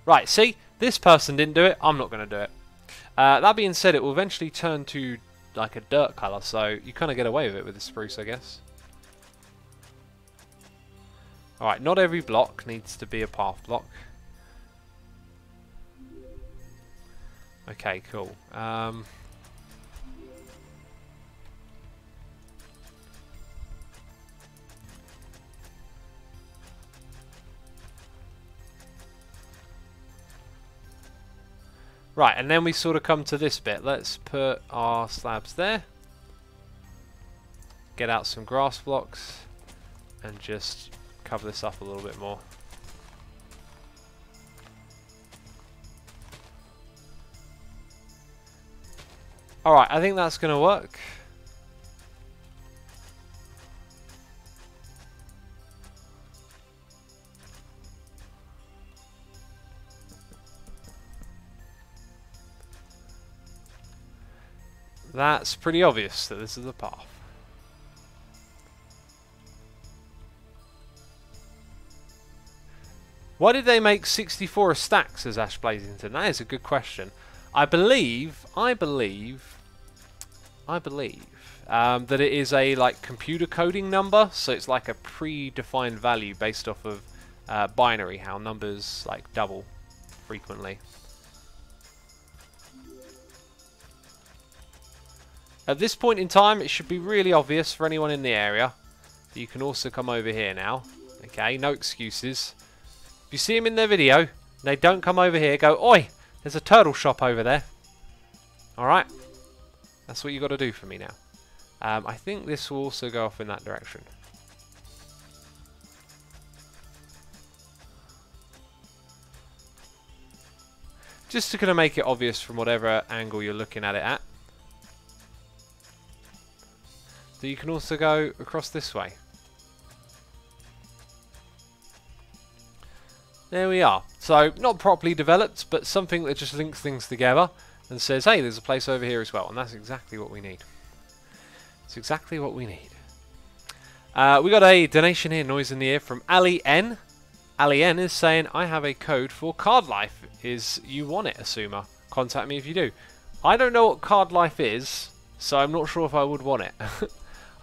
A: Right, see? This person didn't do it, I'm not going to do it. Uh, that being said, it will eventually turn to like a dirt colour, so you kind of get away with it with the spruce, I guess. Alright, not every block needs to be a path block. Okay, cool. Um, right, and then we sort of come to this bit. Let's put our slabs there. Get out some grass blocks and just cover this up a little bit more. Alright, I think that's going to work. That's pretty obvious that this is the path. Why did they make 64 stacks, says Ash Blazington? That is a good question. I believe, I believe I believe um, that it is a like computer coding number, so it's like a predefined value based off of uh, binary, how numbers like double frequently. At this point in time, it should be really obvious for anyone in the area you can also come over here now. Okay, no excuses. If you see them in their video, they don't come over here, go, Oi, there's a turtle shop over there. Alright? That's what you got to do for me now. Um, I think this will also go off in that direction. Just to kind of make it obvious from whatever angle you're looking at it at. So you can also go across this way. There we are. So, not properly developed, but something that just links things together and says, hey, there's a place over here as well. And that's exactly what we need. It's exactly what we need. Uh, we got a donation here, Noise in the Ear, from Ali N. Ali N is saying, I have a code for Card Life. Is you want it, Xisuma? Contact me if you do. I don't know what Card Life is, so I'm not sure if I would want it.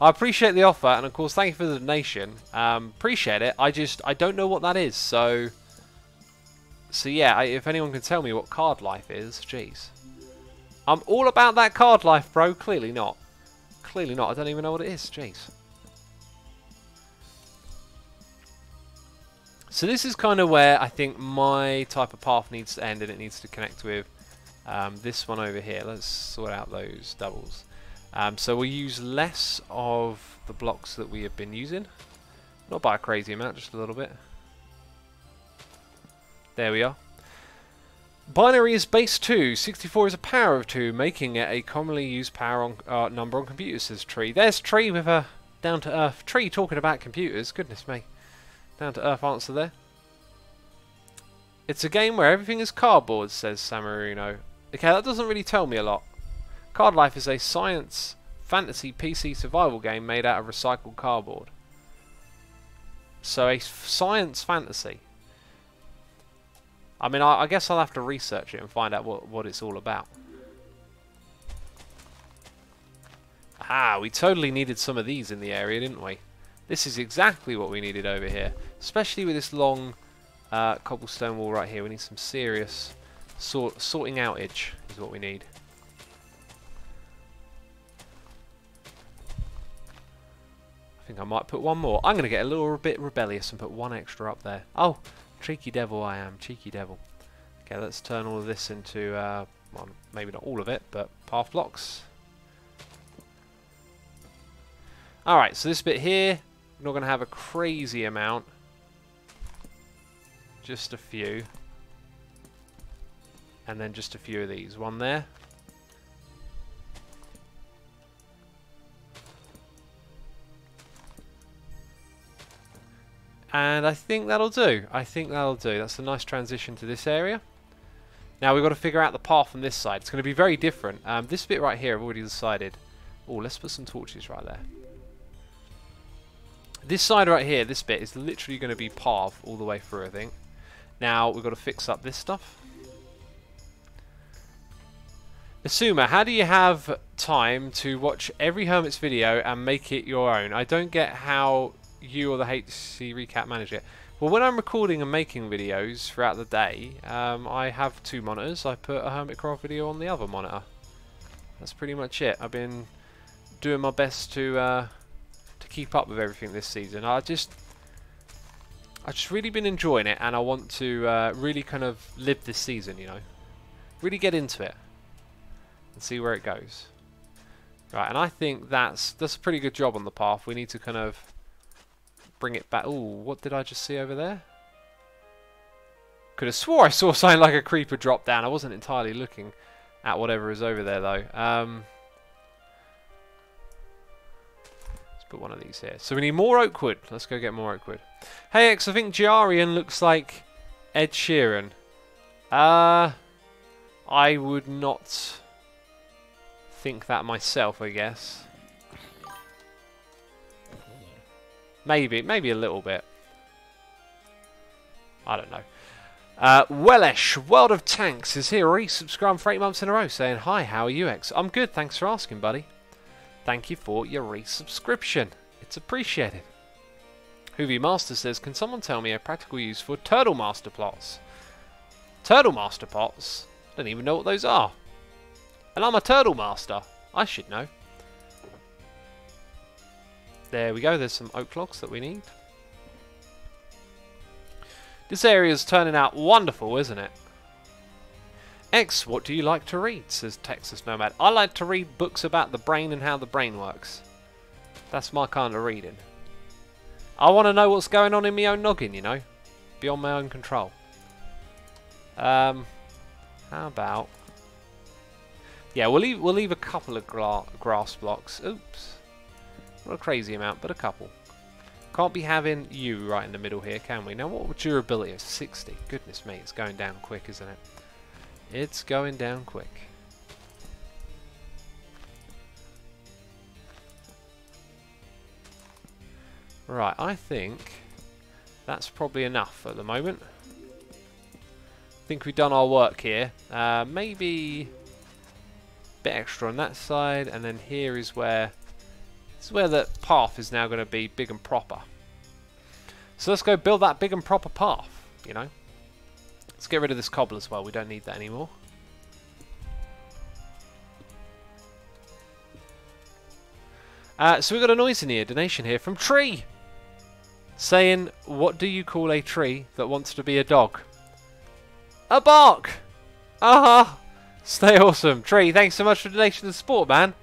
A: I appreciate the offer, and of course, thank you for the donation. Um, appreciate it. I just, I don't know what that is, so... So yeah, I, if anyone can tell me what card life is, jeez. I'm all about that card life, bro. Clearly not. Clearly not. I don't even know what it is. Jeez. So this is kind of where I think my type of path needs to end and it needs to connect with um, this one over here. Let's sort out those doubles. Um, so we'll use less of the blocks that we have been using. Not by a crazy amount, just a little bit. There we are. Binary is base 2, 64 is a power of 2, making it a commonly used power on, uh, number on computers, says Tree. There's Tree with a down-to-earth Tree talking about computers, goodness me. Down-to-earth answer there. It's a game where everything is cardboard, says Samarino. Okay, that doesn't really tell me a lot. Card Life is a science fantasy PC survival game made out of recycled cardboard. So a science fantasy. I mean, I, I, guess I'll have to research it and find out what, what it's all about. Ah, we totally needed some of these in the area, didn't we? This is exactly what we needed over here. Especially with this long uh, cobblestone wall right here. We need some serious sort sorting outage is what we need. I think I might put one more. I'm going to get a little bit rebellious and put one extra up there. Oh, Cheeky devil I am, cheeky devil. Okay, let's turn all of this into, uh, well, maybe not all of it, but path blocks. Alright, so this bit here, we're not going to have a crazy amount. Just a few. And then just a few of these. One there. And I think that'll do. I think that'll do. That's a nice transition to this area. Now we've got to figure out the path on this side. It's going to be very different. Um, this bit right here I've already decided. Oh, let's put some torches right there. This side right here, this bit, is literally going to be path all the way through, I think. Now we've got to fix up this stuff. Xisuma, how do you have time to watch every Hermit's video and make it your own? I don't get how you or the HC Recap manage it? Well, when I'm recording and making videos throughout the day, um, I have two monitors. I put a Hermit Hermitcraft video on the other monitor. That's pretty much it. I've been doing my best to uh, to keep up with everything this season. I just I just really been enjoying it, and I want to uh, really kind of live this season. You know, really get into it and see where it goes. Right, and I think that's that's a pretty good job on the path. We need to kind of bring it back. Oh, what did I just see over there? Could have swore I saw something like a creeper drop down. I wasn't entirely looking at whatever is over there though. Um, let's put one of these here. So we need more oak wood. Let's go get more oak wood. Hey X, I think Grian looks like Ed Sheeran. Uh, I would not think that myself, I guess. Maybe, maybe a little bit. I don't know. Uh, World of Tanks is here. Resubscribed for eight months in a row saying, Hi, how are you, X? I'm good, thanks for asking, buddy. Thank you for your resubscription. It's appreciated. Hoovy Master says, Can someone tell me a practical use for Turtle Master Plots? Turtle Master Pots? I don't even know what those are. And I'm a Turtle Master. I should know. There we go, there's some oak logs that we need. This area is turning out wonderful, isn't it? X, what do you like to read? says Texas Nomad. I like to read books about the brain and how the brain works. That's my kind of reading. I want to know what's going on in my own noggin, you know? Beyond my own control. Um, how about... Yeah, we'll leave, we'll leave a couple of gra grass blocks. Oops. Not a crazy amount, but a couple. Can't be having you right in the middle here, can we? Now, what durability is 60? Goodness me, it's going down quick, isn't it? It's going down quick. Right, I think that's probably enough at the moment. I think we've done our work here. Uh, maybe a bit extra on that side, and then here is where is where the path is now going to be big and proper. So let's go build that big and proper path, you know. Let's get rid of this cobble as well, we don't need that anymore. Uh, so we've got a noise in here, donation here from Tree! Saying, what do you call a tree that wants to be a dog? A bark! Aha! Uh -huh. Stay awesome. Tree, thanks so much for the donation the sport, man.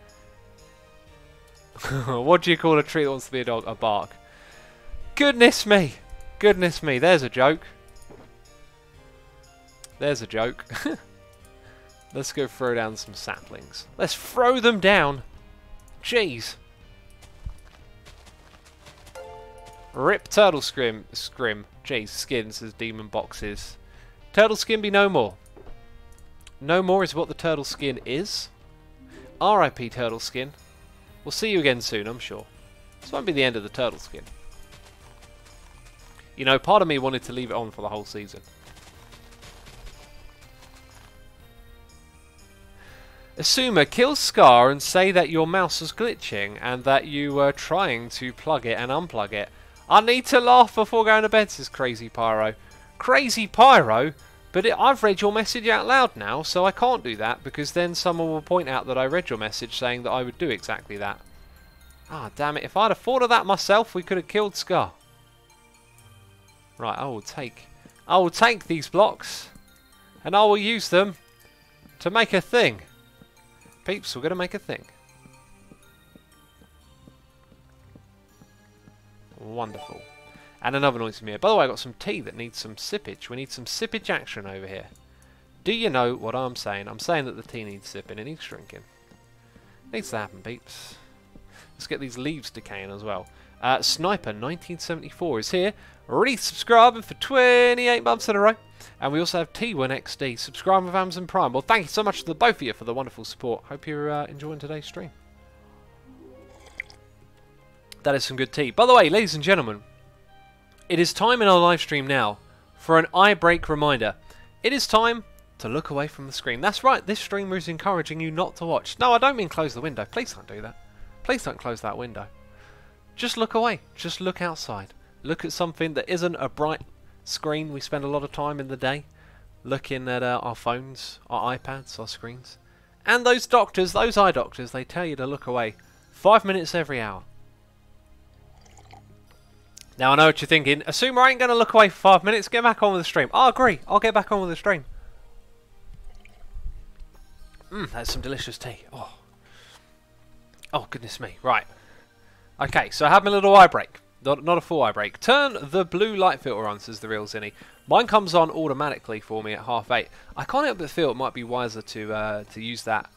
A: what do you call a tree that wants to be a dog? A bark. Goodness me. Goodness me. There's a joke. There's a joke. Let's go throw down some saplings. Let's throw them down. Jeez. Rip turtle scrim. Scrim. Jeez, skin says demon boxes. Turtle skin be no more. No more is what the turtle skin is. R.I.P. turtle skin. We'll see you again soon, I'm sure. This won't be the end of the turtle skin. You know, part of me wanted to leave it on for the whole season. Xisuma, kill Scar and say that your mouse was glitching and that you were trying to plug it and unplug it. I need to laugh before going to bed, says Crazy Pyro. Crazy Pyro? But it, I've read your message out loud now, so I can't do that because then someone will point out that I read your message saying that I would do exactly that. Ah, damn it. If I'd have thought of that myself, we could have killed Scar. Right, I will take... I will take these blocks and I will use them to make a thing. Peeps, we're going to make a thing. Wonderful. And another noise from here. By the way, I got some tea that needs some sippage. We need some sippage action over here. Do you know what I'm saying? I'm saying that the tea needs sipping. It needs drinking. Needs to happen, peeps. Let's get these leaves decaying as well. Uh, Sniper 1974 is here. Already subscribing for 28 months in a row. And we also have T1XD subscribing with Amazon Prime. Well, thank you so much to the both of you for the wonderful support. Hope you're uh, enjoying today's stream. That is some good tea. By the way, ladies and gentlemen, it is time in our live stream now for an eye break reminder. It is time to look away from the screen. That's right, this streamer is encouraging you not to watch. No, I don't mean close the window. Please don't do that. Please don't close that window. Just look away. Just look outside. Look at something that isn't a bright screen. We spend a lot of time in the day looking at uh, our phones, our iPads, our screens. And those doctors, those eye doctors, they tell you to look away five minutes every hour. Now I know what you're thinking. Assume I ain't going to look away for five minutes. Get back on with the stream. I agree. I'll get back on with the stream. Mmm, that's some delicious tea. Oh. Oh, goodness me. Right. Okay, so I have my little eye break. Not, not a full eye break. Turn the blue light filter on, says the real Zinny. Mine comes on automatically for me at half eight. I can't help but feel it might be wiser to uh, to use that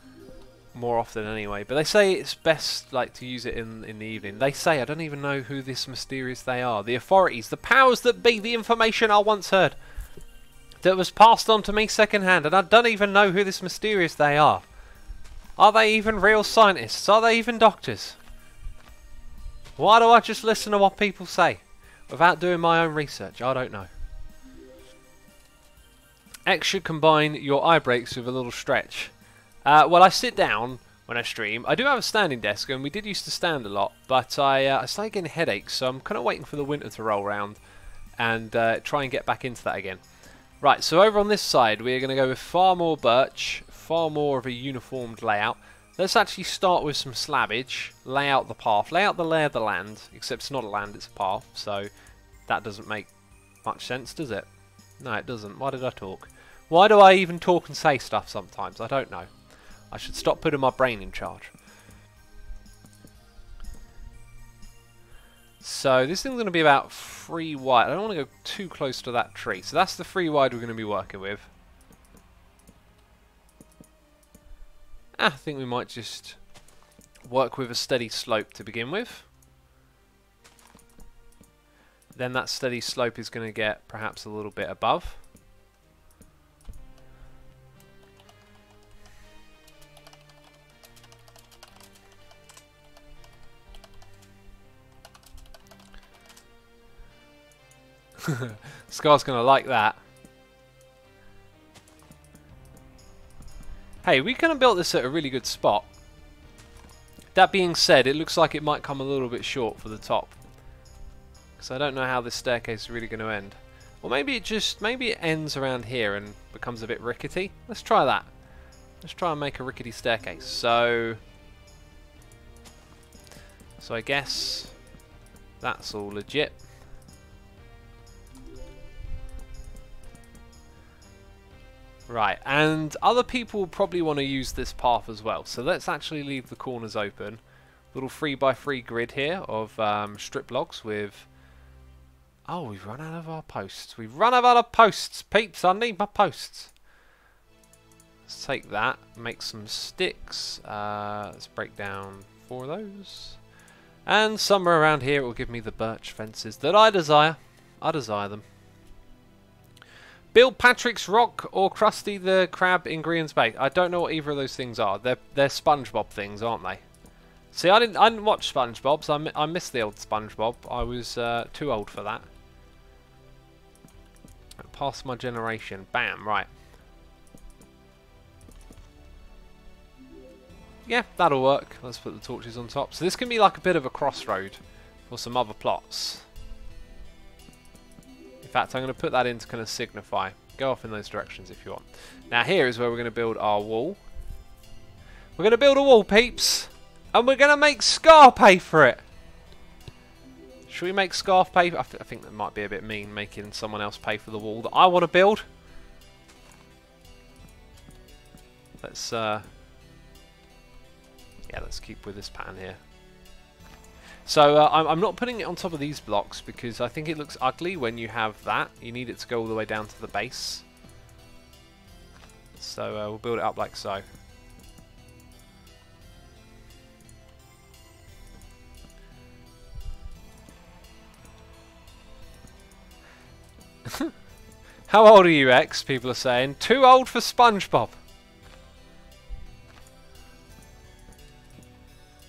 A: more often anyway. But they say it's best like to use it in in the evening. They say I don't even know who this mysterious they are. The authorities, the powers that be, the information I once heard that was passed on to me secondhand, and I don't even know who this mysterious they are. Are they even real scientists? Are they even doctors? Why do I just listen to what people say without doing my own research? I don't know. X should combine your eye breaks with a little stretch. Uh, well, I sit down when I stream. I do have a standing desk, and we did used to stand a lot, but I, uh, I started getting headaches, so I'm kind of waiting for the winter to roll around and uh, try and get back into that again. Right, so over on this side, we're going to go with far more birch, far more of a uniformed layout. Let's actually start with some slabbage, lay out the path, lay out the lay of the land, except it's not a land, it's a path, so that doesn't make much sense, does it? No, it doesn't. Why did I talk? Why do I even talk and say stuff sometimes? I don't know. I should stop putting my brain in charge. So this thing's going to be about three wide. I don't want to go too close to that tree. So that's the three wide we're going to be working with. Ah, I think we might just work with a steady slope to begin with. Then that steady slope is going to get perhaps a little bit above. Scar's going to like that. Hey, we kind of built this at a really good spot. That being said, it looks like it might come a little bit short for the top. Because I don't know how this staircase is really going to end. Or maybe it just, maybe it ends around here and becomes a bit rickety. Let's try that. Let's try and make a rickety staircase. So, so I guess that's all legit. Right, and other people probably want to use this path as well. So let's actually leave the corners open. Little 3x3 grid here of um, strip logs with... Oh, we've run out of our posts. We've run out of posts, peeps. I need my posts. Let's take that, make some sticks. Uh, let's break down four of those. And somewhere around here it will give me the birch fences that I desire. I desire them. Bill Patrick's Rock or Krusty the Crab in Green's Bay. I don't know what either of those things are. They're they're SpongeBob things, aren't they? See, I didn't I didn't watch SpongeBob, so I, I missed the old SpongeBob. I was uh, too old for that. Past my generation. Bam. Right. Yeah, that'll work. Let's put the torches on top. So this can be like a bit of a crossroad for some other plots fact, I'm going to put that in to kind of signify. Go off in those directions if you want. Now here is where we're going to build our wall. We're going to build a wall, peeps. And we're going to make Scar pay for it. Should we make Scar pay? I, th I think that might be a bit mean, making someone else pay for the wall that I want to build. Let's, uh... Yeah, let's keep with this pattern here. So uh, I'm, I'm, not putting it on top of these blocks because I think it looks ugly when you have that. You need it to go all the way down to the base. So uh, we'll build it up like so. How old are you, X? People are saying. Too old for SpongeBob.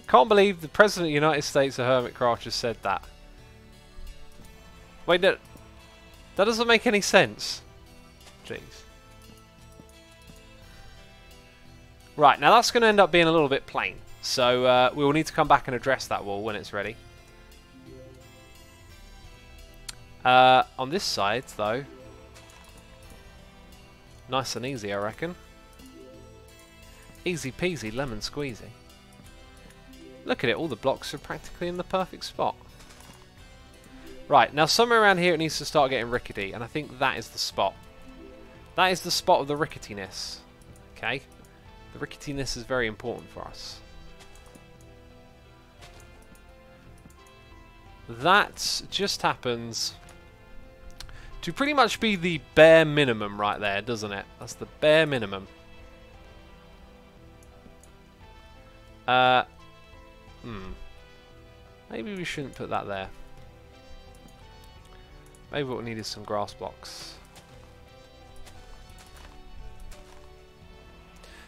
A: Can't believe the President of the United States of Hermitcraft just said that. Wait, that, that doesn't make any sense. Jeez. Right, now that's going to end up being a little bit plain. So uh, we will need to come back and address that wall when it's ready. Uh, on this side, though, nice and easy, I reckon. Easy peasy, lemon squeezy. Look at it, all the blocks are practically in the perfect spot. Right, now somewhere around here it needs to start getting rickety, and I think that is the spot. That is the spot of the ricketiness. Okay? The ricketiness is very important for us. That just happens to pretty much be the bare minimum right there, doesn't it? That's the bare minimum. Uh, Hmm. Maybe we shouldn't put that there. Maybe what we need is some grass blocks.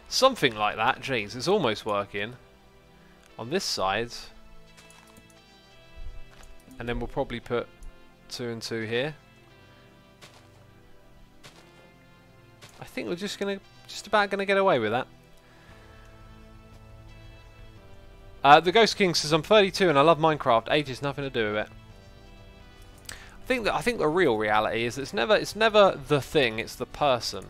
A: Something like that. Jeez, it's almost working. On this side. And then we'll probably put two and two here. I think we're just gonna just about gonna get away with that. Uh, the Ghost King says I'm 32 and I love Minecraft. Age has nothing to do with it. I think that I think the real reality is it's never it's never the thing. It's the person.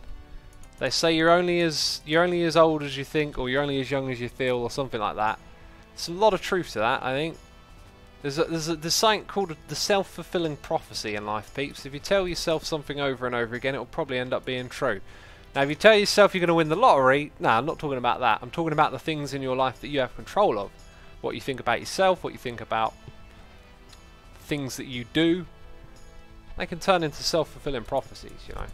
A: They say you're only as you're only as old as you think, or you're only as young as you feel, or something like that. There's a lot of truth to that. I think. There's a, there's a, there's something called the self-fulfilling prophecy in life, peeps. If you tell yourself something over and over again, it will probably end up being true. Now, if you tell yourself you're going to win the lottery, no, I'm not talking about that. I'm talking about the things in your life that you have control of. What you think about yourself, what you think about things that you do. They can turn into self-fulfilling prophecies, you know.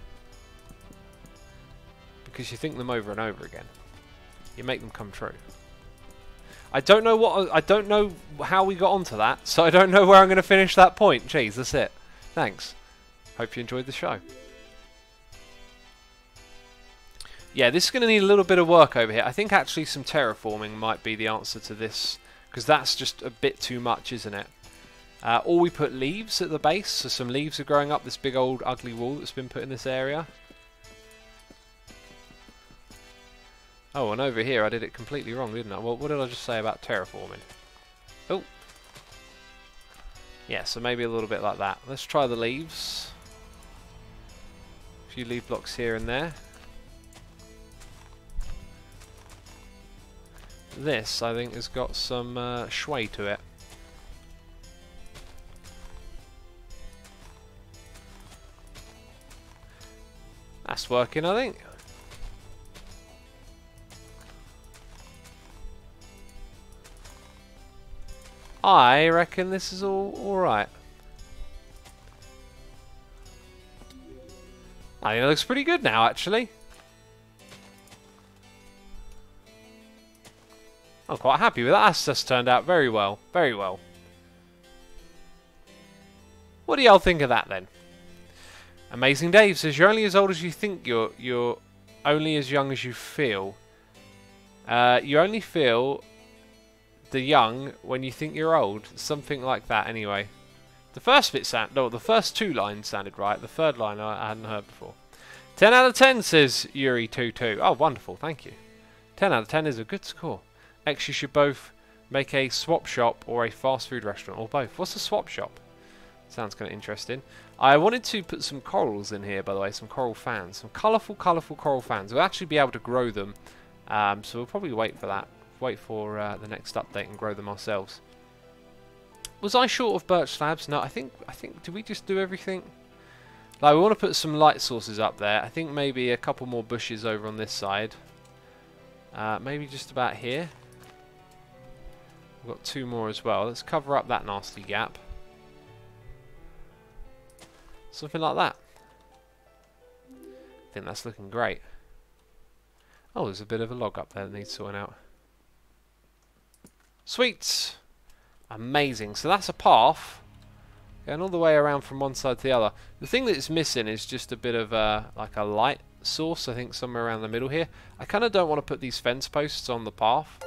A: Because you think them over and over again. You make them come true. I don't know what I don't know how we got onto that, so I don't know where I'm going to finish that point. Jeez, that's it. Thanks. Hope you enjoyed the show. Yeah, this is going to need a little bit of work over here. I think actually some terraforming might be the answer to this, because that's just a bit too much, isn't it? Uh, or we put leaves at the base, so some leaves are growing up this big old ugly wall that's been put in this area. Oh, and over here I did it completely wrong, didn't I? Well, what did I just say about terraforming? Oh. Yeah, so maybe a little bit like that. Let's try the leaves. A few leaf blocks here and there. This, I think, has got some uh, sway to it. That's working, I think. I reckon this is all alright. I think it looks pretty good now, actually. I'm quite happy with that. That's just turned out very well. Very well. What do y'all think of that, then? Amazing Dave says, you're only as old as you think you're. You're only as young as you feel. Uh, you only feel the young when you think you're old. Something like that, anyway. The first bit sound, no, the first two lines sounded right. The third line I, I hadn't heard before. 10 out of 10 says Yuri22. Oh, wonderful, thank you. 10 out of 10 is a good score. Actually, should both make a swap shop or a fast food restaurant, or both. What's a swap shop? Sounds kind of interesting. I wanted to put some corals in here, by the way, some coral fans. Some colourful, colourful coral fans. We'll actually be able to grow them, um, so we'll probably wait for that wait for uh, the next update and grow them ourselves. Was I short of birch slabs? No, I think I think did we just do everything? Like we want to put some light sources up there. I think maybe a couple more bushes over on this side. Uh, maybe just about here. We've got two more as well. Let's cover up that nasty gap. Something like that. I think that's looking great. Oh, there's a bit of a log up there that needs sorting out. Sweet! Amazing. So that's a path. Going all the way around from one side to the other. The thing that's missing is just a bit of a, like a light source, I think somewhere around the middle here. I kind of don't want to put these fence posts on the path.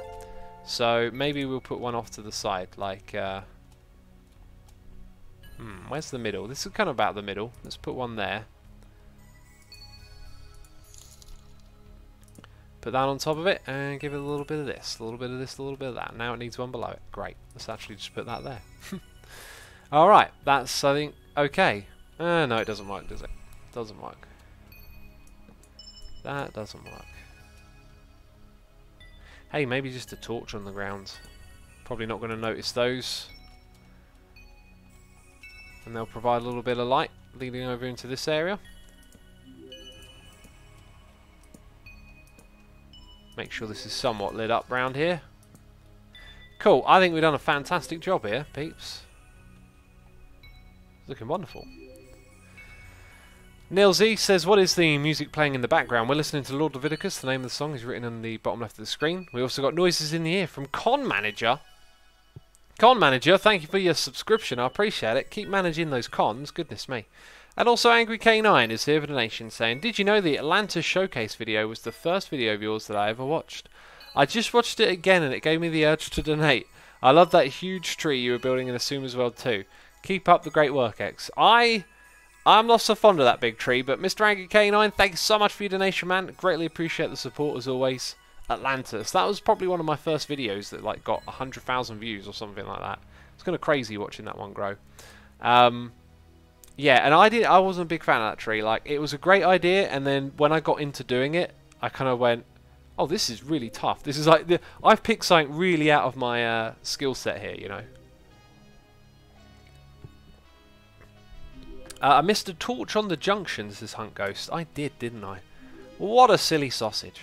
A: So maybe we'll put one off to the side, like... Uh, hmm, where's the middle? This is kind of about the middle. Let's put one there. Put that on top of it and give it a little bit of this, a little bit of this, a little bit of that. Now it needs one below it. Great. Let's actually just put that there. Alright, that's, I think, okay. Uh, no, it doesn't work, does it? Doesn't work. That doesn't work. Hey, maybe just a torch on the ground. Probably not going to notice those. And they'll provide a little bit of light leading over into this area. Make sure this is somewhat lit up round here. Cool, I think we've done a fantastic job here, peeps. Looking wonderful. Neil Z says, what is the music playing in the background? We're listening to Lord Lovidicus. The name of the song is written on the bottom left of the screen. We also got noises in the ear from Con Manager. Con Manager, thank you for your subscription. I appreciate it. Keep managing those cons. Goodness me. And also Angry K9 is here for donation saying, Did you know the Atlantis Showcase video was the first video of yours that I ever watched? I just watched it again and it gave me the urge to donate. I love that huge tree you were building in Xisuma's World too. Keep up the great work, X. I I'm not so fond of that big tree, but Mr. Angry K9, thank so much for your donation, man. Greatly appreciate the support as always. Atlantis. That was probably one of my first videos that like got 100,000 views or something like that. It's kind of crazy watching that one grow. Um, yeah, and I did. I wasn't a big fan of that tree. Like, it was a great idea, and then when I got into doing it, I kind of went, "Oh, this is really tough. This is like the, I've picked something really out of my uh, skill set here." You know. Uh, I missed a torch on the junction, says Hunt Ghost. I did, didn't I? What a silly sausage.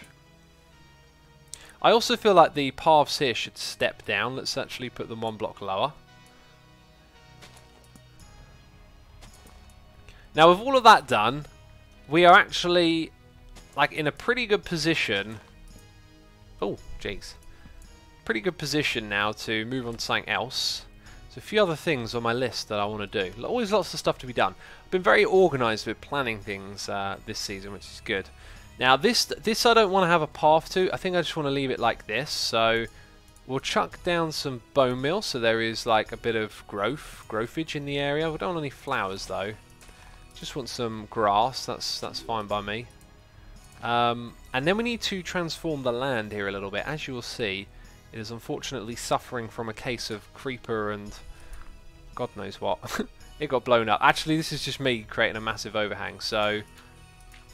A: I also feel like the paths here should step down. Let's actually put them one block lower. Now with all of that done, we are actually like in a pretty good position. Oh, jeez. Pretty good position now to move on to something else. A few other things on my list that I want to do. Always lots of stuff to be done. I've been very organised with planning things uh, this season, which is good. Now this this I don't want to have a path to. I think I just want to leave it like this. So we'll chuck down some bone meal so there is like a bit of growth, growthage in the area. We don't want any flowers though. Just want some grass. That's that's fine by me. Um, and then we need to transform the land here a little bit. As you will see, it is unfortunately suffering from a case of creeper and God knows what. it got blown up. Actually, this is just me creating a massive overhang. So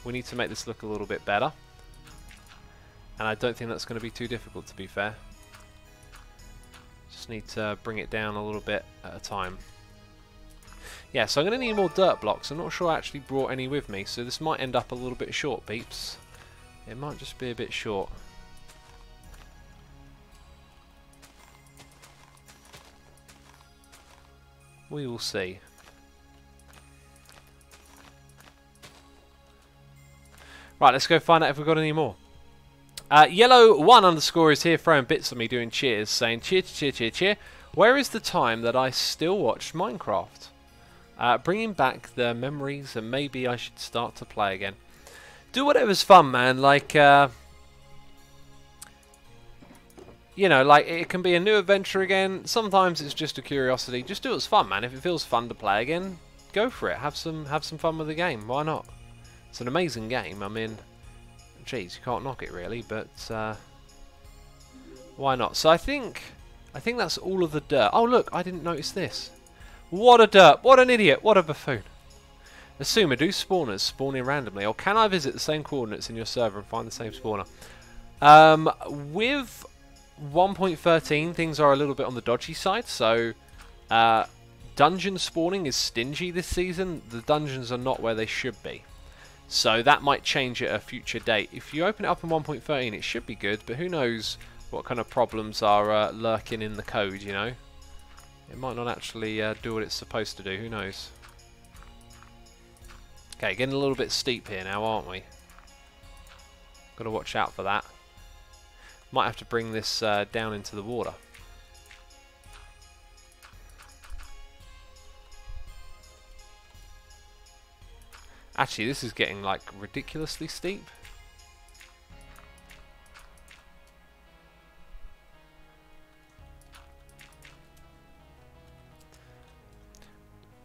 A: we need to make this look a little bit better. And I don't think that's going to be too difficult to be fair. Just need to bring it down a little bit at a time. Yeah, so I'm going to need more dirt blocks. I'm not sure I actually brought any with me, so this might end up a little bit short, peeps. It might just be a bit short. We will see. Right, let's go find out if we've got any more. Uh, yellow one underscore is here throwing bits at me doing cheers, saying cheer, cheer, cheer, cheer. Where is the time that I still watched Minecraft? Uh, bringing back the memories and maybe I should start to play again. Do whatever's fun, man. Like, uh, you know, like it can be a new adventure again. Sometimes it's just a curiosity. Just do what's fun, man. If it feels fun to play again, go for it. Have some, have some fun with the game. Why not? It's an amazing game. I mean, geez, you can't knock it really, but uh, why not? So I think I think that's all of the dirt. Oh look, I didn't notice this. What a dirt! What an idiot! What a buffoon! Xisuma do spawners spawn in randomly, or can I visit the same coordinates in your server and find the same spawner? Um, with 1.13, things are a little bit on the dodgy side, so uh, dungeon spawning is stingy this season. The dungeons are not where they should be. So that might change at a future date. If you open it up in 1.13 it should be good, but who knows what kind of problems are uh, lurking in the code, you know? It might not actually uh, do what it's supposed to do, who knows? Okay, getting a little bit steep here now, aren't we? Got to watch out for that. Might have to bring this uh, down into the water. Actually, this is getting like ridiculously steep.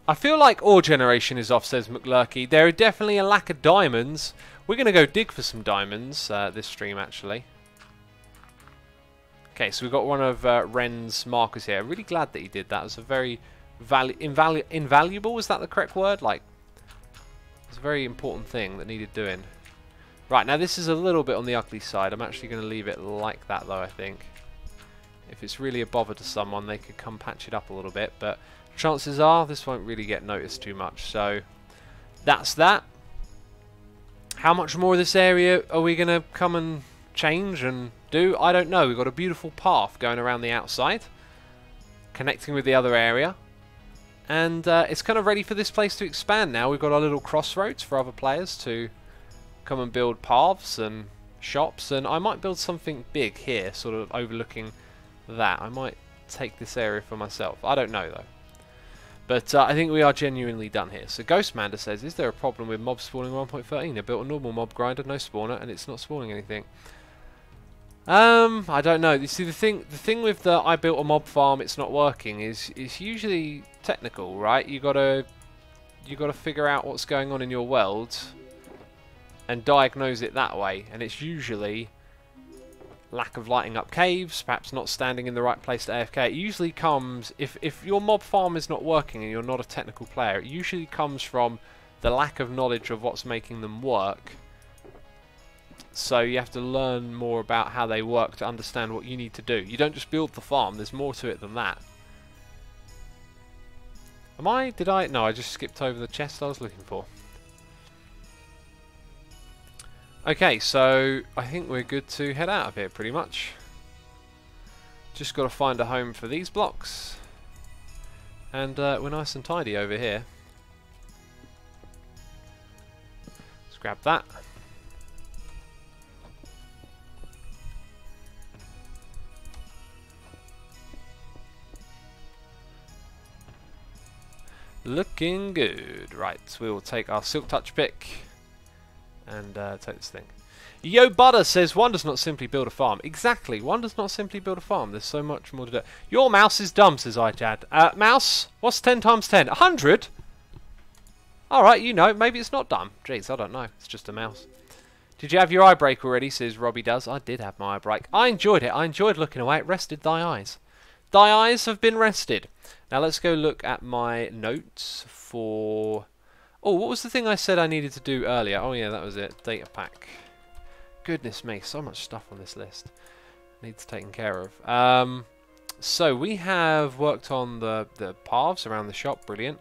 A: I feel like ore generation is off, says McLurky. There are definitely a lack of diamonds. We're going to go dig for some diamonds uh, this stream, actually. Okay, so we've got one of uh, Ren's markers here. Really glad that he did that. It's a very invalu invaluable, is that the correct word? Like, it's a very important thing that needed doing. Right, now this is a little bit on the ugly side. I'm actually going to leave it like that, though, I think. If it's really a bother to someone, they could come patch it up a little bit, but chances are this won't really get noticed too much. So, that's that. How much more of this area are we going to come and change and do? I don't know. We've got a beautiful path going around the outside, connecting with the other area. And uh, it's kind of ready for this place to expand now. We've got our little crossroads for other players to come and build paths and shops. And I might build something big here, sort of overlooking that. I might take this area for myself. I don't know, though. But uh, I think we are genuinely done here. So Ghostmander says, is there a problem with mob spawning 1.13? I built a normal mob grinder, no spawner, and it's not spawning anything. Um, I don't know. You see, the thing, the thing with the I built a mob farm, it's not working, is is usually technical, right? You gotta you've got to figure out what's going on in your world and diagnose it that way. And it's usually lack of lighting up caves, perhaps not standing in the right place to AFK. It usually comes, if, if your mob farm is not working and you're not a technical player, it usually comes from the lack of knowledge of what's making them work. So you have to learn more about how they work to understand what you need to do. You don't just build the farm, there's more to it than that. Am I? Did I? No, I just skipped over the chest I was looking for. Okay, so I think we're good to head out of here pretty much. Just got to find a home for these blocks. And uh, we're nice and tidy over here. Let's grab that. Looking good. Right, we will take our Silk Touch pick and uh, take this thing. Yo Butter says one does not simply build a farm. Exactly, one does not simply build a farm. There's so much more to do. Your mouse is dumb, says iJad. Uh, mouse, what's 10 times 10? 100? Alright, you know, maybe it's not dumb. Jeez, I don't know. It's just a mouse. Did you have your eye break already, says Robbie does. I did have my eye break. I enjoyed it. I enjoyed looking away. It rested thy eyes. Thy eyes have been rested. Now let's go look at my notes for Oh, what was the thing I said I needed to do earlier? Oh yeah, that was it. Data pack. Goodness me, so much stuff on this list. Needs taken care of. Um, so we have worked on the, the paths around the shop. Brilliant.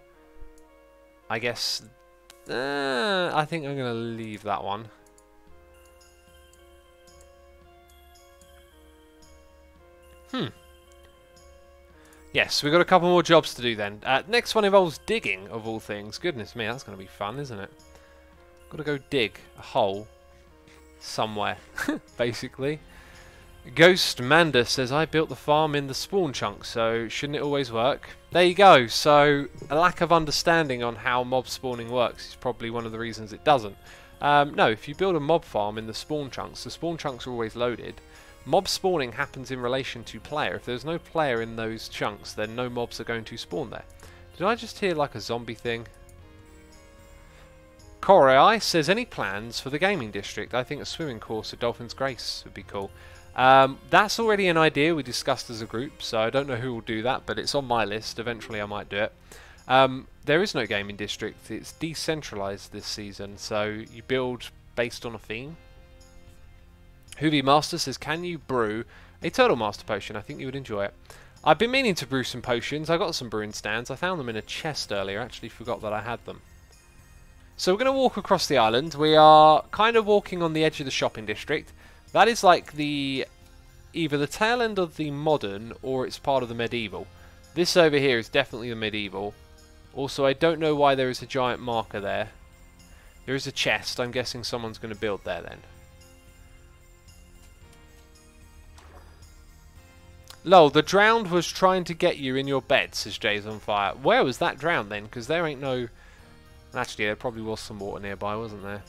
A: I guess... Uh, I think I'm going to leave that one. Hmm. Yes, we've got a couple more jobs to do then. Uh, next one involves digging, of all things. Goodness me, that's going to be fun, isn't it? Got to go dig a hole somewhere, basically. Ghost Manda says, I built the farm in the spawn chunk, so shouldn't it always work? There you go. So, a lack of understanding on how mob spawning works is probably one of the reasons it doesn't. Um, no, if you build a mob farm in the spawn chunks, the spawn chunks are always loaded. Mob spawning happens in relation to player. If there's no player in those chunks, then no mobs are going to spawn there. Did I just hear like a zombie thing? Corei says, any plans for the gaming district? I think a swimming course at Dolphin's Grace would be cool. Um, that's already an idea we discussed as a group, so I don't know who will do that, but it's on my list. Eventually I might do it. Um, there is no gaming district. It's decentralized this season, so you build based on a theme. Hoovy Master says, can you brew a Turtle Master potion? I think you would enjoy it. I've been meaning to brew some potions. I got some brewing stands. I found them in a chest earlier. I actually forgot that I had them. So we're going to walk across the island. We are kind of walking on the edge of the shopping district. That is like the either the tail end of the modern or it's part of the medieval. This over here is definitely the medieval. Also, I don't know why there is a giant marker there. There is a chest. I'm guessing someone's going to build there then. Lol, the drowned was trying to get you in your bed, says Jay's on fire. Where was that drowned then? Because there ain't no... Actually, there probably was some water nearby, wasn't there?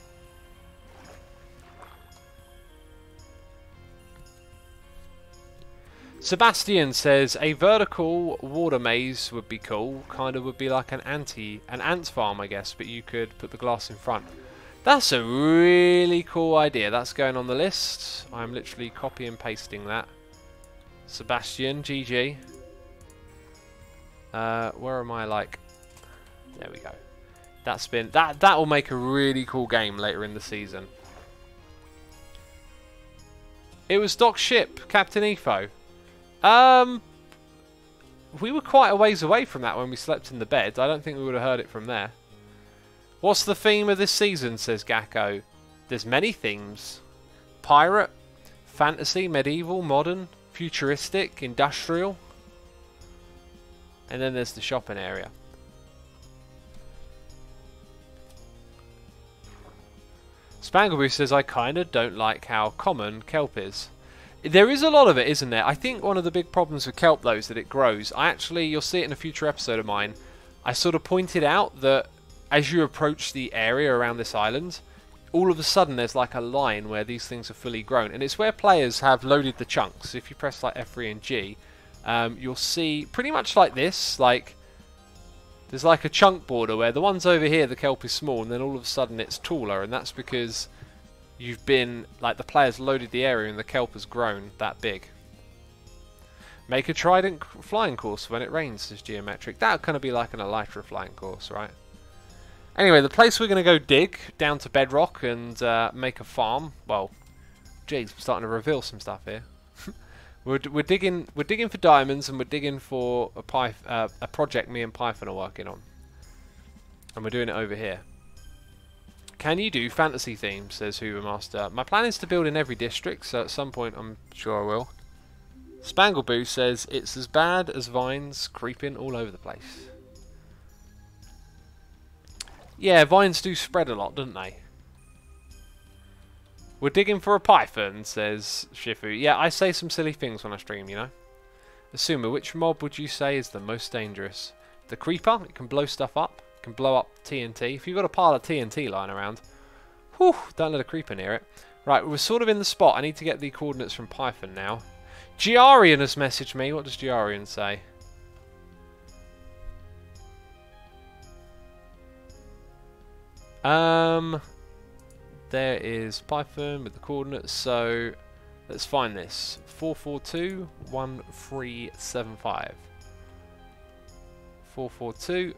A: Sebastian says a vertical water maze would be cool. Kind of would be like an anti, an ant farm, I guess, but you could put the glass in front. That's a really cool idea. That's going on the list. I'm literally copy and pasting that. Sebastian, GG. Uh, where am I, like... There we go. That's been... That, that will make a really cool game later in the season. It was Doc Ship, Captain Efo. Um... We were quite a ways away from that when we slept in the bed. I don't think we would have heard it from there. What's the theme of this season, says Gakko. There's many themes. Pirate, fantasy, medieval, modern, futuristic, industrial. And then there's the shopping area. Spangleboo says, I kinda don't like how common kelp is. There is a lot of it, isn't there? I think one of the big problems with kelp, though, is that it grows. I actually, you'll see it in a future episode of mine, I sort of pointed out that as you approach the area around this island, all of a sudden there's like a line where these things are fully grown and it's where players have loaded the chunks if you press like F3 and G um, you'll see pretty much like this like There's like a chunk border where the ones over here, the kelp is small, and then all of a sudden it's taller, and that's because you've been, like the players loaded the area and the kelp has grown that big. Make a trident flying course when it rains, says Geometric. That kind of be like an elytra flying course, right? Anyway, the place we're going to go dig down to bedrock and uh, make a farm. Well, geez, I'm starting to reveal some stuff here. we're, we're digging we're digging for diamonds and we're digging for a, uh, a project me and Python are working on. And we're doing it over here. Can you do fantasy themes, says Hoover Master. My plan is to build in every district, so at some point I'm sure I will. Spangleboo says it's as bad as vines creeping all over the place. Yeah, vines do spread a lot, don't they? We're digging for a python, says Shifu. Yeah, I say some silly things when I stream, you know. Xisuma, which mob would you say is the most dangerous? The creeper, it can blow stuff up, it can blow up TNT. If you've got a pile of TNT lying around, whew, don't let a creeper near it. Right, we're sort of in the spot. I need to get the coordinates from Python now. Grian has messaged me. What does Grian say? Um, there is Python with the coordinates. So let's find this: 442 1375. 442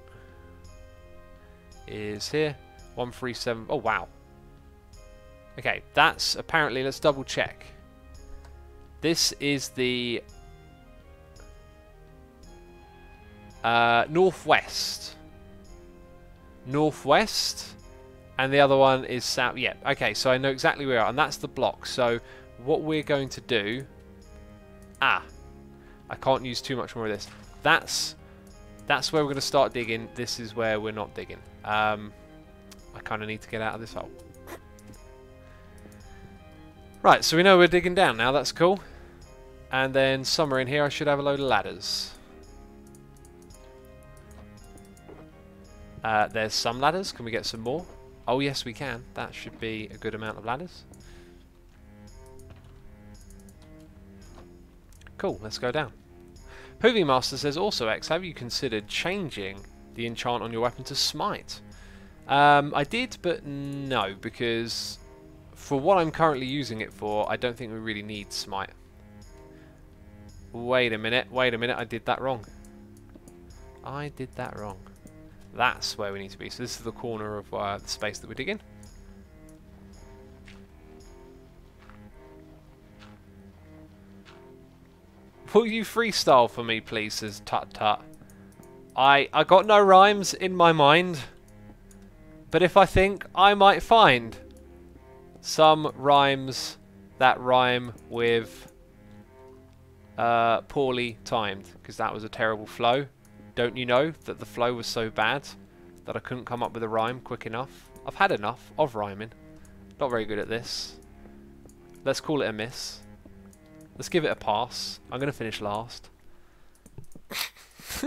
A: is here. 137. Oh wow. Okay, that's apparently. Let's double check. This is the uh, northwest. Northwest and the other one is south. Yeah, okay, so I know exactly where we are, and that's the block. So what we're going to do... Ah, I can't use too much more of this. That's that's where we're going to start digging. This is where we're not digging. Um, I kind of need to get out of this hole. Right, so we know we're digging down now. That's cool. And then somewhere in here I should have a load of ladders. Uh, there's some ladders. Can we get some more? Oh yes we can. That should be a good amount of ladders. Cool, let's go down. Hoovy Master says also X, have you considered changing the enchant on your weapon to smite? Um, I did, but no, because for what I'm currently using it for, I don't think we really need smite. Wait a minute, wait a minute, I did that wrong. I did that wrong. That's where we need to be. So this is the corner of uh, the space that we're digging. Will you freestyle for me, please, says Tut Tut. I, I got no rhymes in my mind, but if I think, I might find some rhymes that rhyme with uh, poorly timed, because that was a terrible flow. Don't you know that the flow was so bad that I couldn't come up with a rhyme quick enough? I've had enough of rhyming. Not very good at this. Let's call it a miss. Let's give it a pass. I'm going to finish last.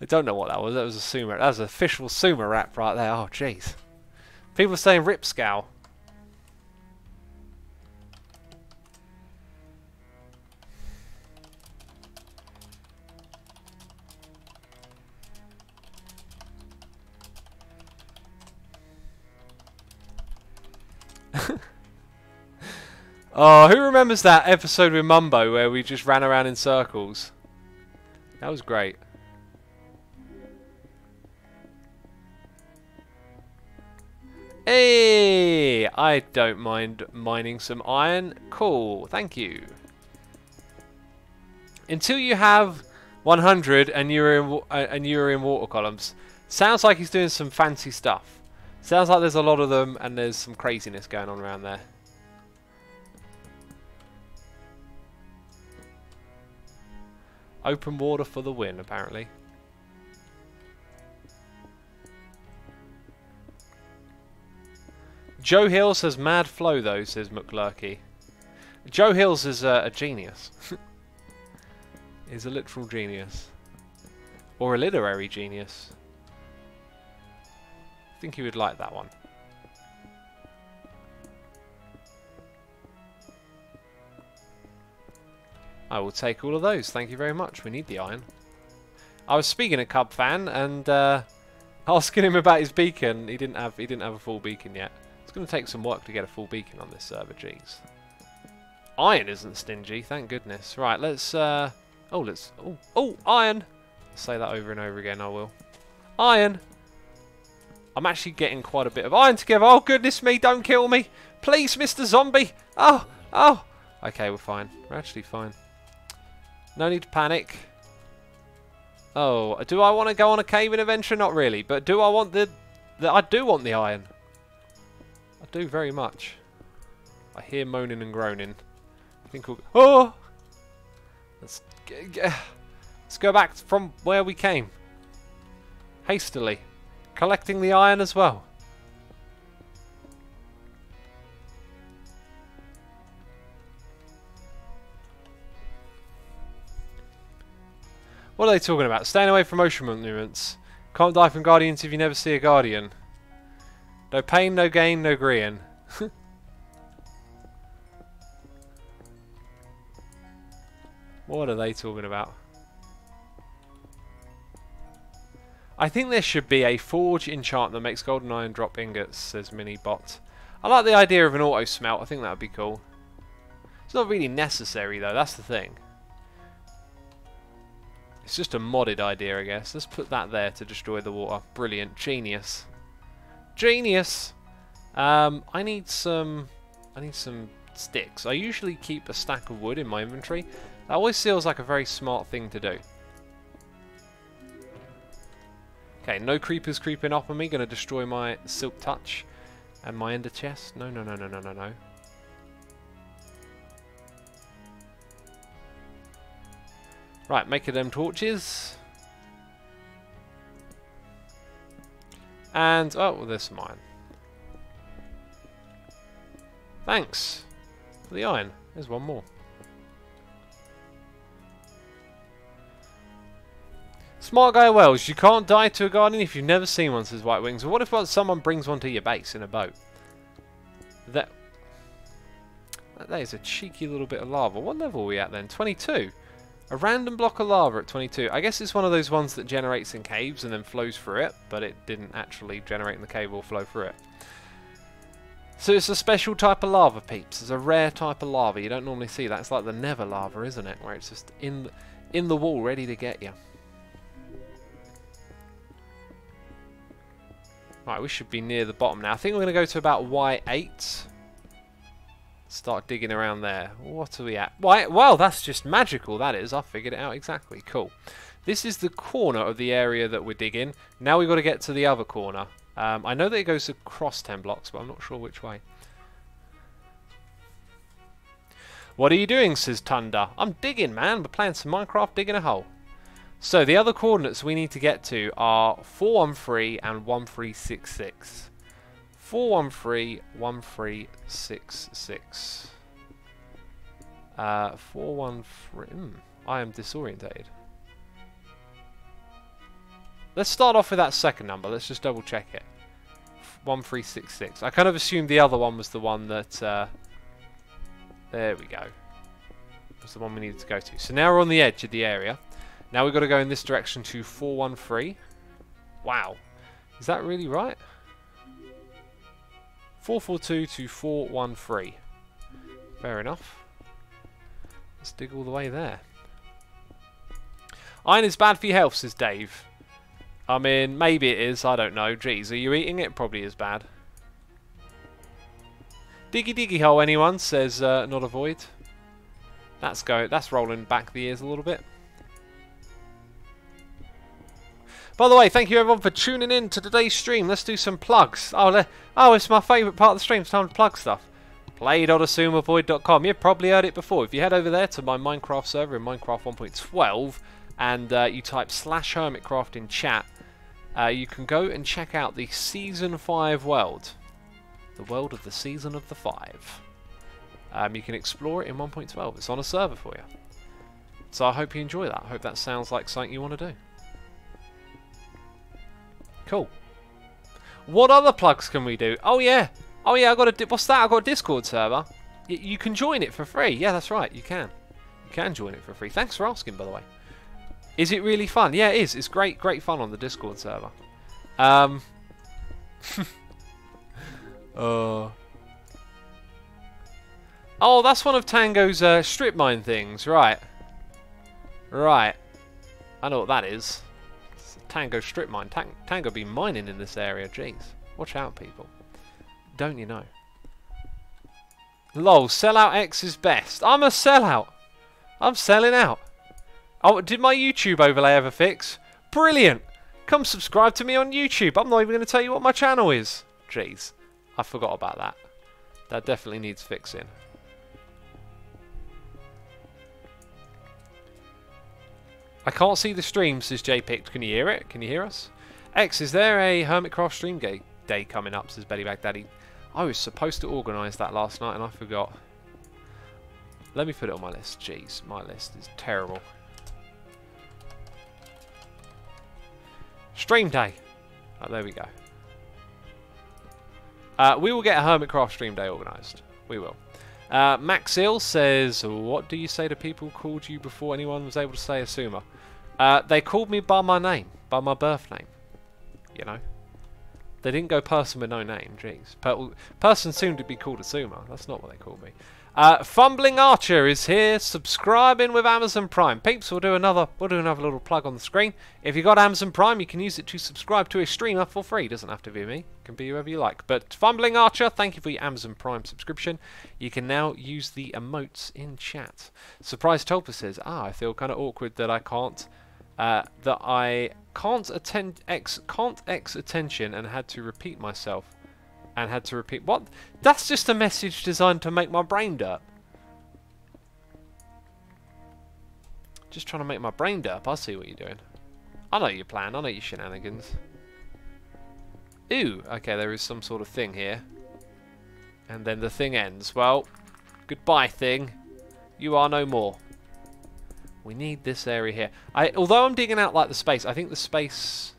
A: I don't know what that was. That was a sumo. That was an official sumo rap right there. Oh, jeez. People are saying rip scowl. Oh, who remembers that episode with Mumbo where we just ran around in circles? That was great. Hey, I don't mind mining some iron. Cool, thank you. Until you have 100 and you're in uh, and you're in water columns, sounds like he's doing some fancy stuff. Sounds like there's a lot of them and there's some craziness going on around there. Open water for the win, apparently. Joe Hills has mad flow, though, says McLurky. Joe Hills is uh, a genius. He's a literal genius. Or a literary genius. I think he would like that one. I will take all of those. Thank you very much. We need the iron. I was speaking to Cubfan and uh, asking him about his beacon. He didn't have he didn't have a full beacon yet. It's going to take some work to get a full beacon on this server. Jeez. Iron isn't stingy, thank goodness. Right, let's. Uh, oh, let's. Oh, oh, iron. say that over and over again. I will. Iron. I'm actually getting quite a bit of iron together. Oh goodness me! Don't kill me, please, Mr. Zombie. Oh, oh. Okay, we're fine. We're actually fine. No need to panic. Oh, do I want to go on a caving adventure? Not really, but do I want the, the... I do want the iron. I do very much. I hear moaning and groaning. I think we'll... Oh! Let's, let's go back from where we came. Hastily. Collecting the iron as well. What are they talking about? Staying away from ocean monuments. Can't die from guardians if you never see a guardian. No pain, no gain, no green. what are they talking about? I think there should be a forge enchant that makes golden iron drop ingots, says Minibot. I like the idea of an auto smelt, I think that would be cool. It's not really necessary though, that's the thing. It's just a modded idea, I guess. Let's put that there to destroy the water. Brilliant. Genius. Genius! Um, I need some... I need some sticks. I usually keep a stack of wood in my inventory. That always feels like a very smart thing to do. Okay, no creepers creeping up on me. Going to destroy my silk touch and my ender chest. No, no, no, no, no, no, no. Right, making them torches. And, oh, well, there's some iron. Thanks for the iron. There's one more. Smart guy Wells, you can't die to a guardian if you've never seen one, says White Wings. what if someone brings one to your base in a boat? That, that is a cheeky little bit of lava. What level are we at then? 22? A random block of lava at 22. I guess it's one of those ones that generates in caves and then flows through it, but it didn't actually generate in the cave or flow through it. So it's a special type of lava, peeps. It's a rare type of lava. You don't normally see that. It's like the never lava, isn't it? Where it's just in the, in the wall, ready to get you. Right, we should be near the bottom now. I think we're going to go to about Y8. Start digging around there. What are we at? Why? Well, that's just magical, that is. I figured it out exactly. Cool. This is the corner of the area that we're digging. Now we've got to get to the other corner. Um, I know that it goes across 10 blocks, but I'm not sure which way. What are you doing, says Tunda. I'm digging, man. We're playing some Minecraft, digging a hole. So, the other coordinates we need to get to are 413 and 1366. 413 1366. Uh, 413. Mm, I am disorientated. Let's start off with that second number. Let's just double check it. 1366. I kind of assumed the other one was the one that. Uh, there we go. Was the one we needed to go to. So now we're on the edge of the area. Now we've got to go in this direction to 413. Wow. Is that really right? 442 to 413. Fair enough. Let's dig all the way there. Iron is bad for your health, says Dave. I mean, maybe it is, I don't know. Geez, are you eating it? Probably is bad. Diggy diggy hole, anyone? Says uh, not a void. That's go. That's rolling back the ears a little bit. By the way, thank you everyone for tuning in to today's stream. Let's do some plugs. Oh, oh it's my favourite part of the stream. It's time to plug stuff. Play.xisumavoid.com. You've probably heard it before. If you head over there to my Minecraft server in Minecraft 1.12 and uh, you type slash hermitcraft in chat, uh, you can go and check out the Season 5 world. The world of the Season of the Five. Um, you can explore it in 1.12. It's on a server for you. So I hope you enjoy that. I hope that sounds like something you want to do. Cool. What other plugs can we do? Oh yeah. Oh yeah, I got a what's that? I got a Discord server. Y you can join it for free. Yeah, that's right. You can. You can join it for free. Thanks for asking, by the way. Is it really fun? Yeah, it is. It's great, great fun on the Discord server. Um. oh. Oh, that's one of Tango's uh, strip mine things, right? Right. I know what that is. Tango strip mine. Tang Tango be mining in this area. Jeez. Watch out, people. Don't you know? Lol, sellout X is best. I'm a sellout. I'm selling out. Oh, did my YouTube overlay ever fix? Brilliant. Come subscribe to me on YouTube. I'm not even going to tell you what my channel is. Jeez. I forgot about that. That definitely needs fixing. I can't see the stream, says JPicked. Can you hear it? Can you hear us? X, is there a Hermitcraft stream day coming up, says Betty Baghdaddy. I was supposed to organise that last night and I forgot. Let me put it on my list. Jeez, my list is terrible. Stream day. Oh, there we go. Uh, we will get a Hermitcraft stream day organised. We will. Uh, Max Hill says, What do you say to people called you before anyone was able to say Xisuma? Uh, they called me by my name, by my birth name. You know? They didn't go person with no name, jeez. Per person soon to be called Xisuma. That's not what they called me. Uh, Fumbling Archer is here, subscribing with Amazon Prime. Peeps, we'll do another we'll do another little plug on the screen. If you got Amazon Prime, you can use it to subscribe to a streamer for free. Doesn't have to be me. Can be whoever you like. But Fumbling Archer, thank you for your Amazon Prime subscription. You can now use the emotes in chat. Surprise Tulpa says, Ah, I feel kind of awkward that I can't uh, that I can't attend X can't X attention and had to repeat myself and had to repeat what? That's just a message designed to make my brain dirt just trying to make my brain dirt I see what you're doing. I know your plan. I know your shenanigans. Ooh okay there is some sort of thing here. And then the thing ends. Well goodbye thing. You are no more we need this area here. I, although I'm digging out like the space, I think the space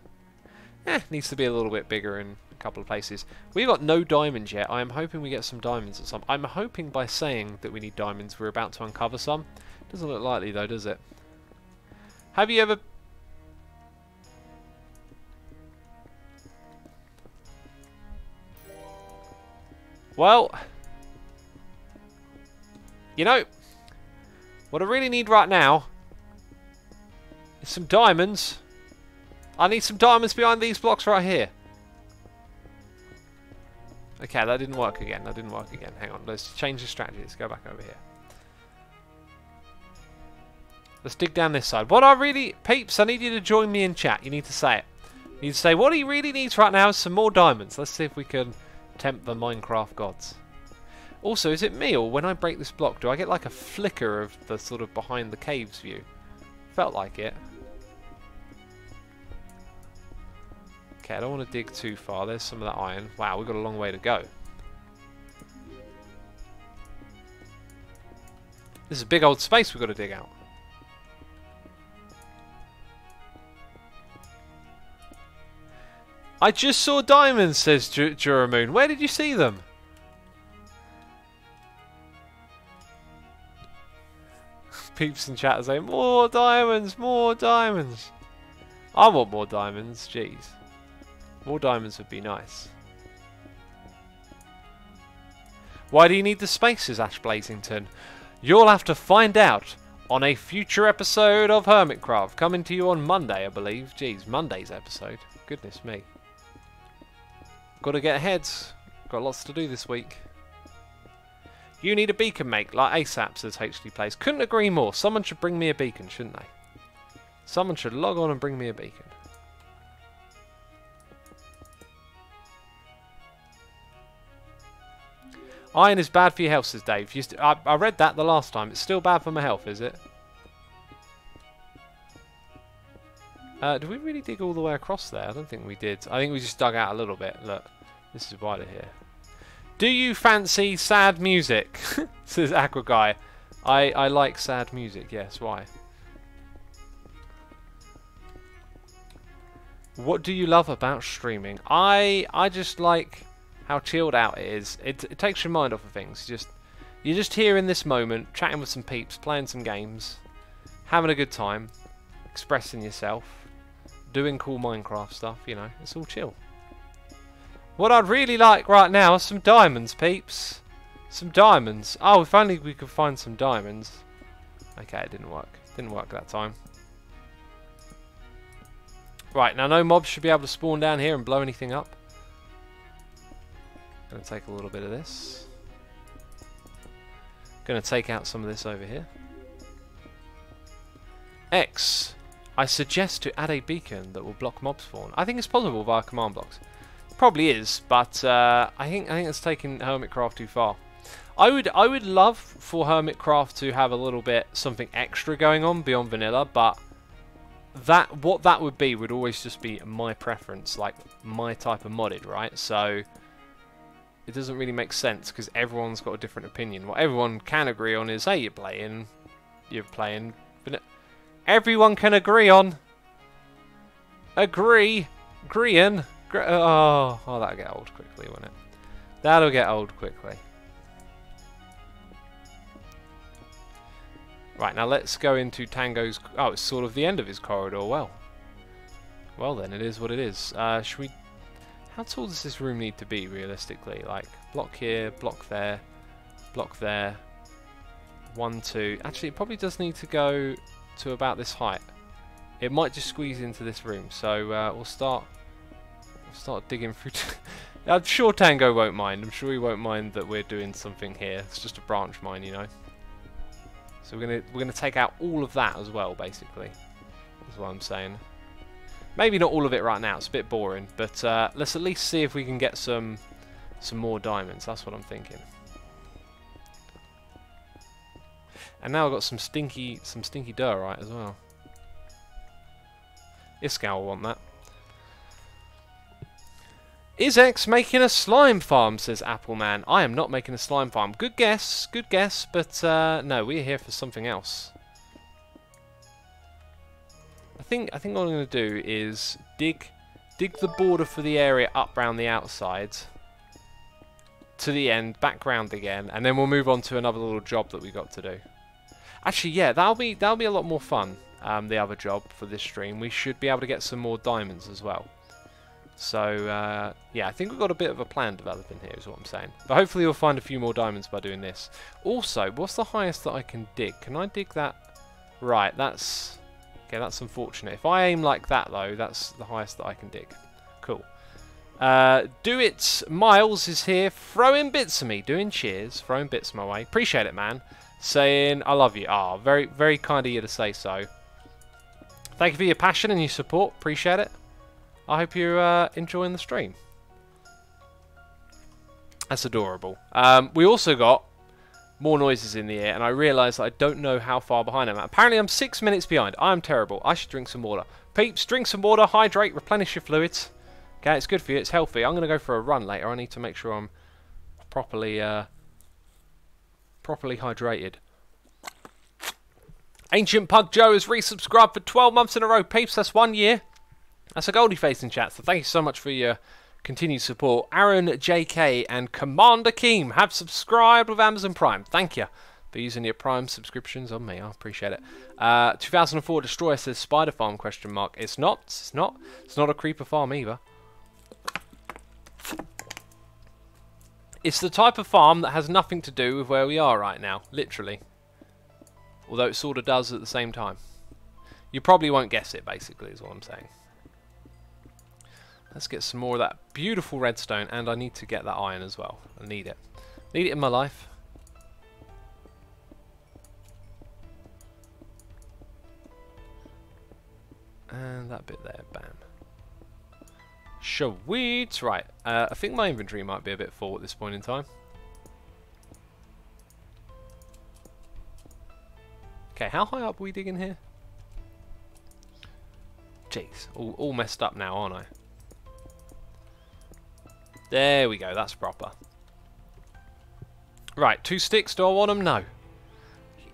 A: eh, needs to be a little bit bigger in a couple of places. We've got no diamonds yet. I am hoping we get some diamonds at some. I'm hoping by saying that we need diamonds, we're about to uncover some. Doesn't look likely though, does it? Have you ever Well, you know, what I really need right now some diamonds. I need some diamonds behind these blocks right here. Okay, that didn't work again. That didn't work again. Hang on. Let's change the strategy. Let's go back over here. Let's dig down this side. What I really... Peeps, I need you to join me in chat. You need to say it. You need to say, what he really needs right now is some more diamonds. Let's see if we can tempt the Minecraft gods. Also, is it me, or when I break this block, do I get like a flicker of the sort of behind the caves view? Felt like it. Okay, I don't want to dig too far. There's some of that iron. Wow, we've got a long way to go. This is a big old space we've got to dig out. I just saw diamonds, says Juramoon. Where did you see them? Peeps in chat saying, more diamonds, more diamonds. I want more diamonds, jeez. More diamonds would be nice. Why do you need the spaces, Ash Blazington? You'll have to find out on a future episode of Hermitcraft, coming to you on Monday, I believe. Jeez, Monday's episode. Goodness me. Got to get ahead. Got lots to do this week. You need a beacon, mate, like ASAP, says HD Plays. Couldn't agree more. Someone should bring me a beacon, shouldn't they? Someone should log on and bring me a beacon. Iron is bad for your health, says Dave. I, I read that the last time. It's still bad for my health, is it? Uh, did we really dig all the way across there? I don't think we did. I think we just dug out a little bit. Look, this is wider here. Do you fancy sad music? Says Aqua Guy. I, I like sad music, yes, why? What do you love about streaming? I I just like how chilled out it is. It, it takes your mind off of things. You just you're just here in this moment, chatting with some peeps, playing some games, having a good time, expressing yourself, doing cool Minecraft stuff, you know, it's all chill. What I'd really like right now is some diamonds, peeps. Some diamonds. Oh, if only we could find some diamonds. Okay, it didn't work. Didn't work that time. Right, now no mobs should be able to spawn down here and blow anything up. Gonna take a little bit of this. Gonna take out some of this over here. X. I suggest to add a beacon that will block mob spawn. I think it's possible via command blocks. Probably is, but uh, I think I think it's taking Hermitcraft too far. I would I would love for Hermitcraft to have a little bit something extra going on beyond vanilla, but that what that would be would always just be my preference, like my type of modded, right? So it doesn't really make sense because everyone's got a different opinion. What everyone can agree on is, hey, you're playing, you're playing. Everyone can agree on. Agree, agreeing. Oh, oh, that'll get old quickly, won't it? That'll get old quickly. Right, now let's go into Tango's... Oh, it's sort of the end of his corridor. Well. Well then, it is what it is. Uh, should we... How tall does this room need to be, realistically? Like, block here, block there, block there. One, two... Actually, it probably does need to go to about this height. It might just squeeze into this room. So, uh, we'll start... Start digging through... I'm sure Tango won't mind. I'm sure he won't mind that we're doing something here. It's just a branch mine, you know. So we're gonna we're gonna take out all of that as well, basically. That's what I'm saying. Maybe not all of it right now. It's a bit boring, but uh, let's at least see if we can get some some more diamonds. That's what I'm thinking. And now I've got some stinky some stinky diorite as well. Iskall will want that. Is X making a slime farm, says Appleman. I am not making a slime farm. Good guess, good guess, but uh, no, we're here for something else. I think I think what I'm going to do is dig dig the border for the area up round the outside to the end, back round again, and then we'll move on to another little job that we got to do. Actually, yeah, that'll be that'll be a lot more fun. Um, the other job for this stream, we should be able to get some more diamonds as well. So, uh, yeah, I think we've got a bit of a plan developing here, is what I'm saying. But hopefully we'll find a few more diamonds by doing this. Also, what's the highest that I can dig? Can I dig that? Right, that's... Okay, that's unfortunate. If I aim like that, though, that's the highest that I can dig. Cool. Uh, do it. Miles is here, throwing bits at me, doing cheers, throwing bits my way. Appreciate it, man. Saying, I love you. Ah, oh, very, very kind of you to say so. Thank you for your passion and your support. Appreciate it. I hope you're uh, enjoying the stream. That's adorable. Um, we also got more noises in the air, and I realised I don't know how far behind I'm. Apparently I'm six minutes behind. I'm terrible. I should drink some water. Peeps, drink some water, hydrate, replenish your fluids. Okay, it's good for you. It's healthy. I'm going to go for a run later. I need to make sure I'm properly, uh, properly hydrated. Ancient Pug Joe has resubscribed for 12 months in a row. Peeps, that's one year. That's a Goldie face in chat, so thank you so much for your continued support. Aaron JK and Commander Keem have subscribed with Amazon Prime. Thank you for using your Prime subscriptions on me. I appreciate it. Uh, 2004 Destroyer says Spider Farm question mark. It's not. It's not. It's not a creeper farm either. It's the type of farm that has nothing to do with where we are right now, literally. Although it sort of does at the same time. You probably won't guess it, basically, is what I'm saying. Let's get some more of that beautiful redstone, and I need to get that iron as well. I need it. Need it in my life. And that bit there, bam. Sweet! Right, uh, I think my inventory might be a bit full at this point in time. Okay, how high up are we digging here? Jeez, all, all messed up now, aren't I? There we go, that's proper. Right, two sticks, do I want them? No.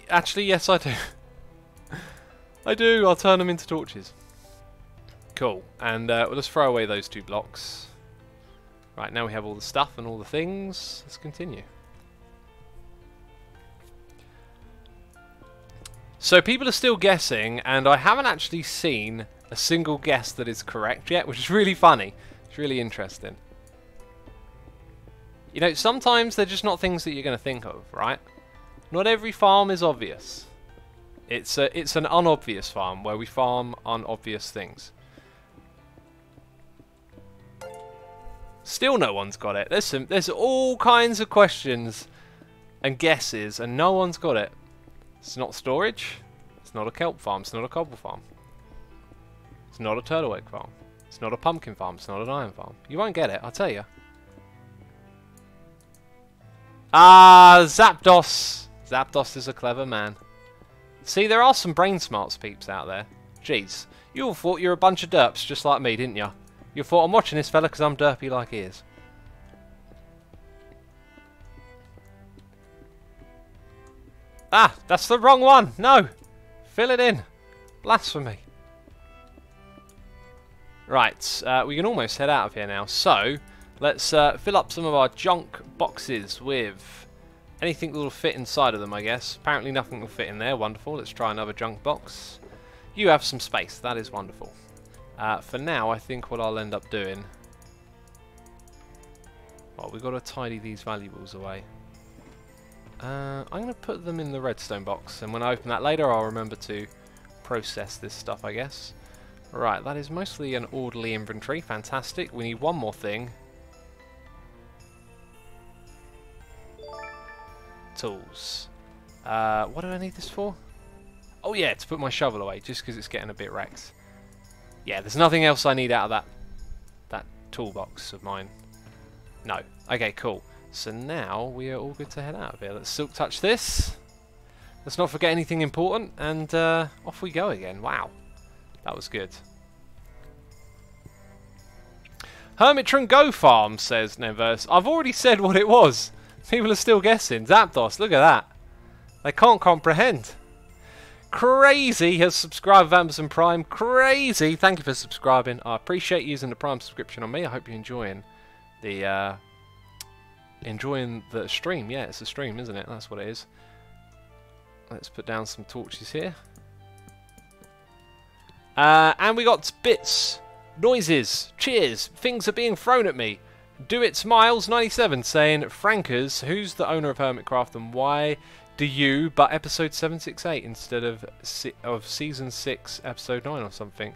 A: Actually, yes I do. I do, I'll turn them into torches. Cool, and uh, we'll just throw away those two blocks. Right, now we have all the stuff and all the things. Let's continue. So people are still guessing, and I haven't actually seen a single guess that is correct yet, which is really funny. It's really interesting. You know, sometimes they're just not things that you're going to think of, right? Not every farm is obvious. It's a, it's an unobvious farm where we farm unobvious things. Still no one's got it. There's some, there's all kinds of questions and guesses and no one's got it. It's not storage. It's not a kelp farm. It's not a cobble farm. It's not a turtle egg farm. It's not a pumpkin farm. It's not an iron farm. You won't get it, I'll tell you. Ah, Zapdos. Zapdos is a clever man. See, there are some brain smarts peeps out there. Jeez, you all thought you were a bunch of derps just like me, didn't you? You thought I'm watching this fella because I'm derpy like he is. Ah, that's the wrong one. No. Fill it in. Blasphemy. Right, uh, we can almost head out of here now. So, let's uh, fill up some of our junk boxes with anything that will fit inside of them, I guess. Apparently nothing will fit in there. Wonderful. Let's try another junk box. You have some space. That is wonderful. Uh, for now, I think what I'll end up doing... Well, we've got to tidy these valuables away. Uh, I'm going to put them in the redstone box, and when I open that later, I'll remember to process this stuff, I guess. Right, that is mostly an orderly inventory. Fantastic. We need one more thing. Tools. Uh, what do I need this for? Oh yeah, to put my shovel away, just because it's getting a bit wrecked. Yeah, there's nothing else I need out of that that toolbox of mine. No. Okay, cool. So now we are all good to head out of here. Let's silk touch this. Let's not forget anything important, and uh, off we go again. Wow, that was good. Hermitron Go Farm, says Neverse. I've already said what it was. People are still guessing. Zapdos, look at that. They can't comprehend. Crazy has subscribed Amazon Prime. Crazy. Thank you for subscribing. I appreciate using the Prime subscription on me. I hope you're enjoying the uh, enjoying the stream. Yeah, it's a stream, isn't it? That's what it is. Let's put down some torches here. Uh, and we got bits, noises, cheers, things are being thrown at me. Do it Smiles 97 saying, Frankers, who's the owner of Hermitcraft and why do you but episode 768 instead of of season 6 episode 9 or something?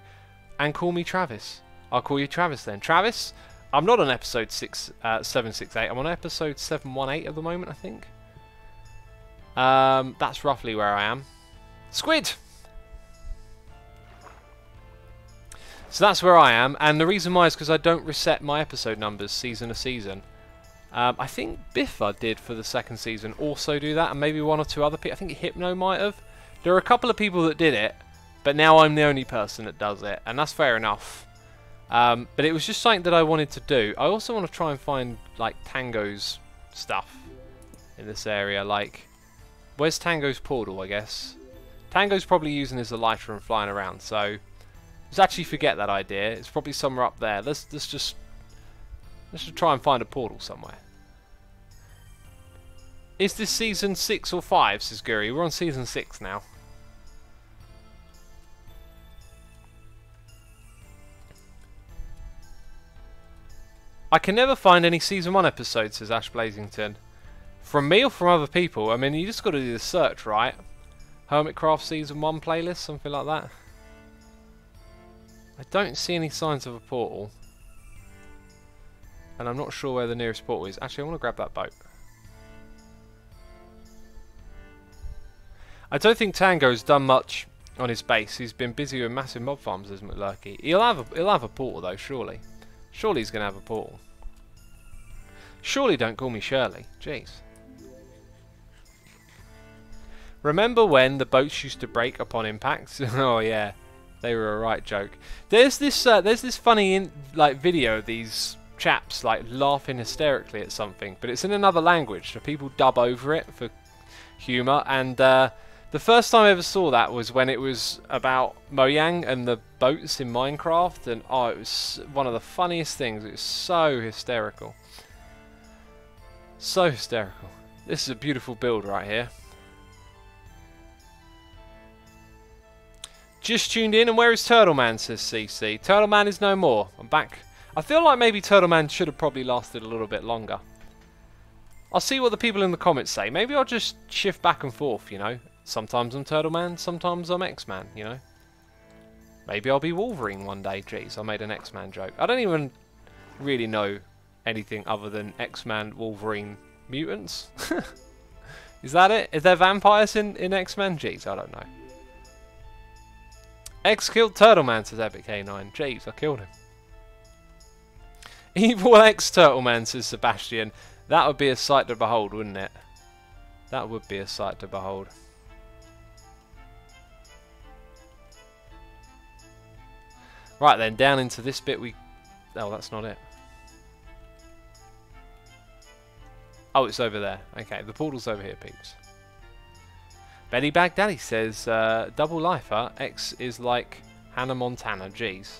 A: And call me Travis. I'll call you Travis then. Travis, I'm not on episode six, uh, 768. I'm on episode 718 at the moment, I think. Um, that's roughly where I am. Squid! So that's where I am, and the reason why is because I don't reset my episode numbers season to season. Um, I think Biffa did for the second season also do that, and maybe one or two other people. I think Hypno might have. There are a couple of people that did it, but now I'm the only person that does it, and that's fair enough. Um, but it was just something that I wanted to do. I also want to try and find like Tango's stuff in this area. Like, where's Tango's portal? I guess Tango's probably using his elytra and flying around. So let's actually forget that idea. It's probably somewhere up there. Let's let's just let's just try and find a portal somewhere. Is this season six or five? Says Guri. We're on season six now. I can never find any season one episodes, says Ash Blazington. From me or from other people? I mean, you just got to do the search, right? Hermitcraft season one playlist, something like that. I don't see any signs of a portal. And I'm not sure where the nearest portal is. Actually, I want to grab that boat. I don't think Tango's done much on his base. He's been busy with massive mob farms as McLurky. He'll have a, he'll have a portal though, surely. Surely he's going to have a portal. Surely don't call me Shirley. Jeez. Remember when the boats used to break upon impact? oh yeah, they were a right joke. There's this uh, there's this funny in, like video of these chaps like laughing hysterically at something, but it's in another language, so people dub over it for humour. And uh, the first time I ever saw that was when it was about Mojang and the boats in Minecraft, and oh, it was one of the funniest things. It was so hysterical. So hysterical. This is a beautiful build right here. Just tuned in, and where is Turtle Man? says CC. Turtle Man is no more. I'm back. I feel like maybe Turtle Man should have probably lasted a little bit longer. I'll see what the people in the comments say. Maybe I'll just shift back and forth, you know. Sometimes I'm Turtle Man, sometimes I'm X-Man, you know. Maybe I'll be Wolverine one day. Jeez, I made an X-Man joke. I don't even really know anything other than X-Man, Wolverine, mutants. Is that it? Is there vampires in, in X-Men? Jeez, I don't know. X killed Turtle Man, says Epic K9. Jeez, I killed him. Evil X Turtle Man, says Sebastian. That would be a sight to behold, wouldn't it? That would be a sight to behold. Right then, down into this bit we... Oh, that's not it. Oh, it's over there. Okay, the portal's over here, peeps. Benny Baghdadi says, uh, Double Lifer, X is like Hannah Montana. Jeez.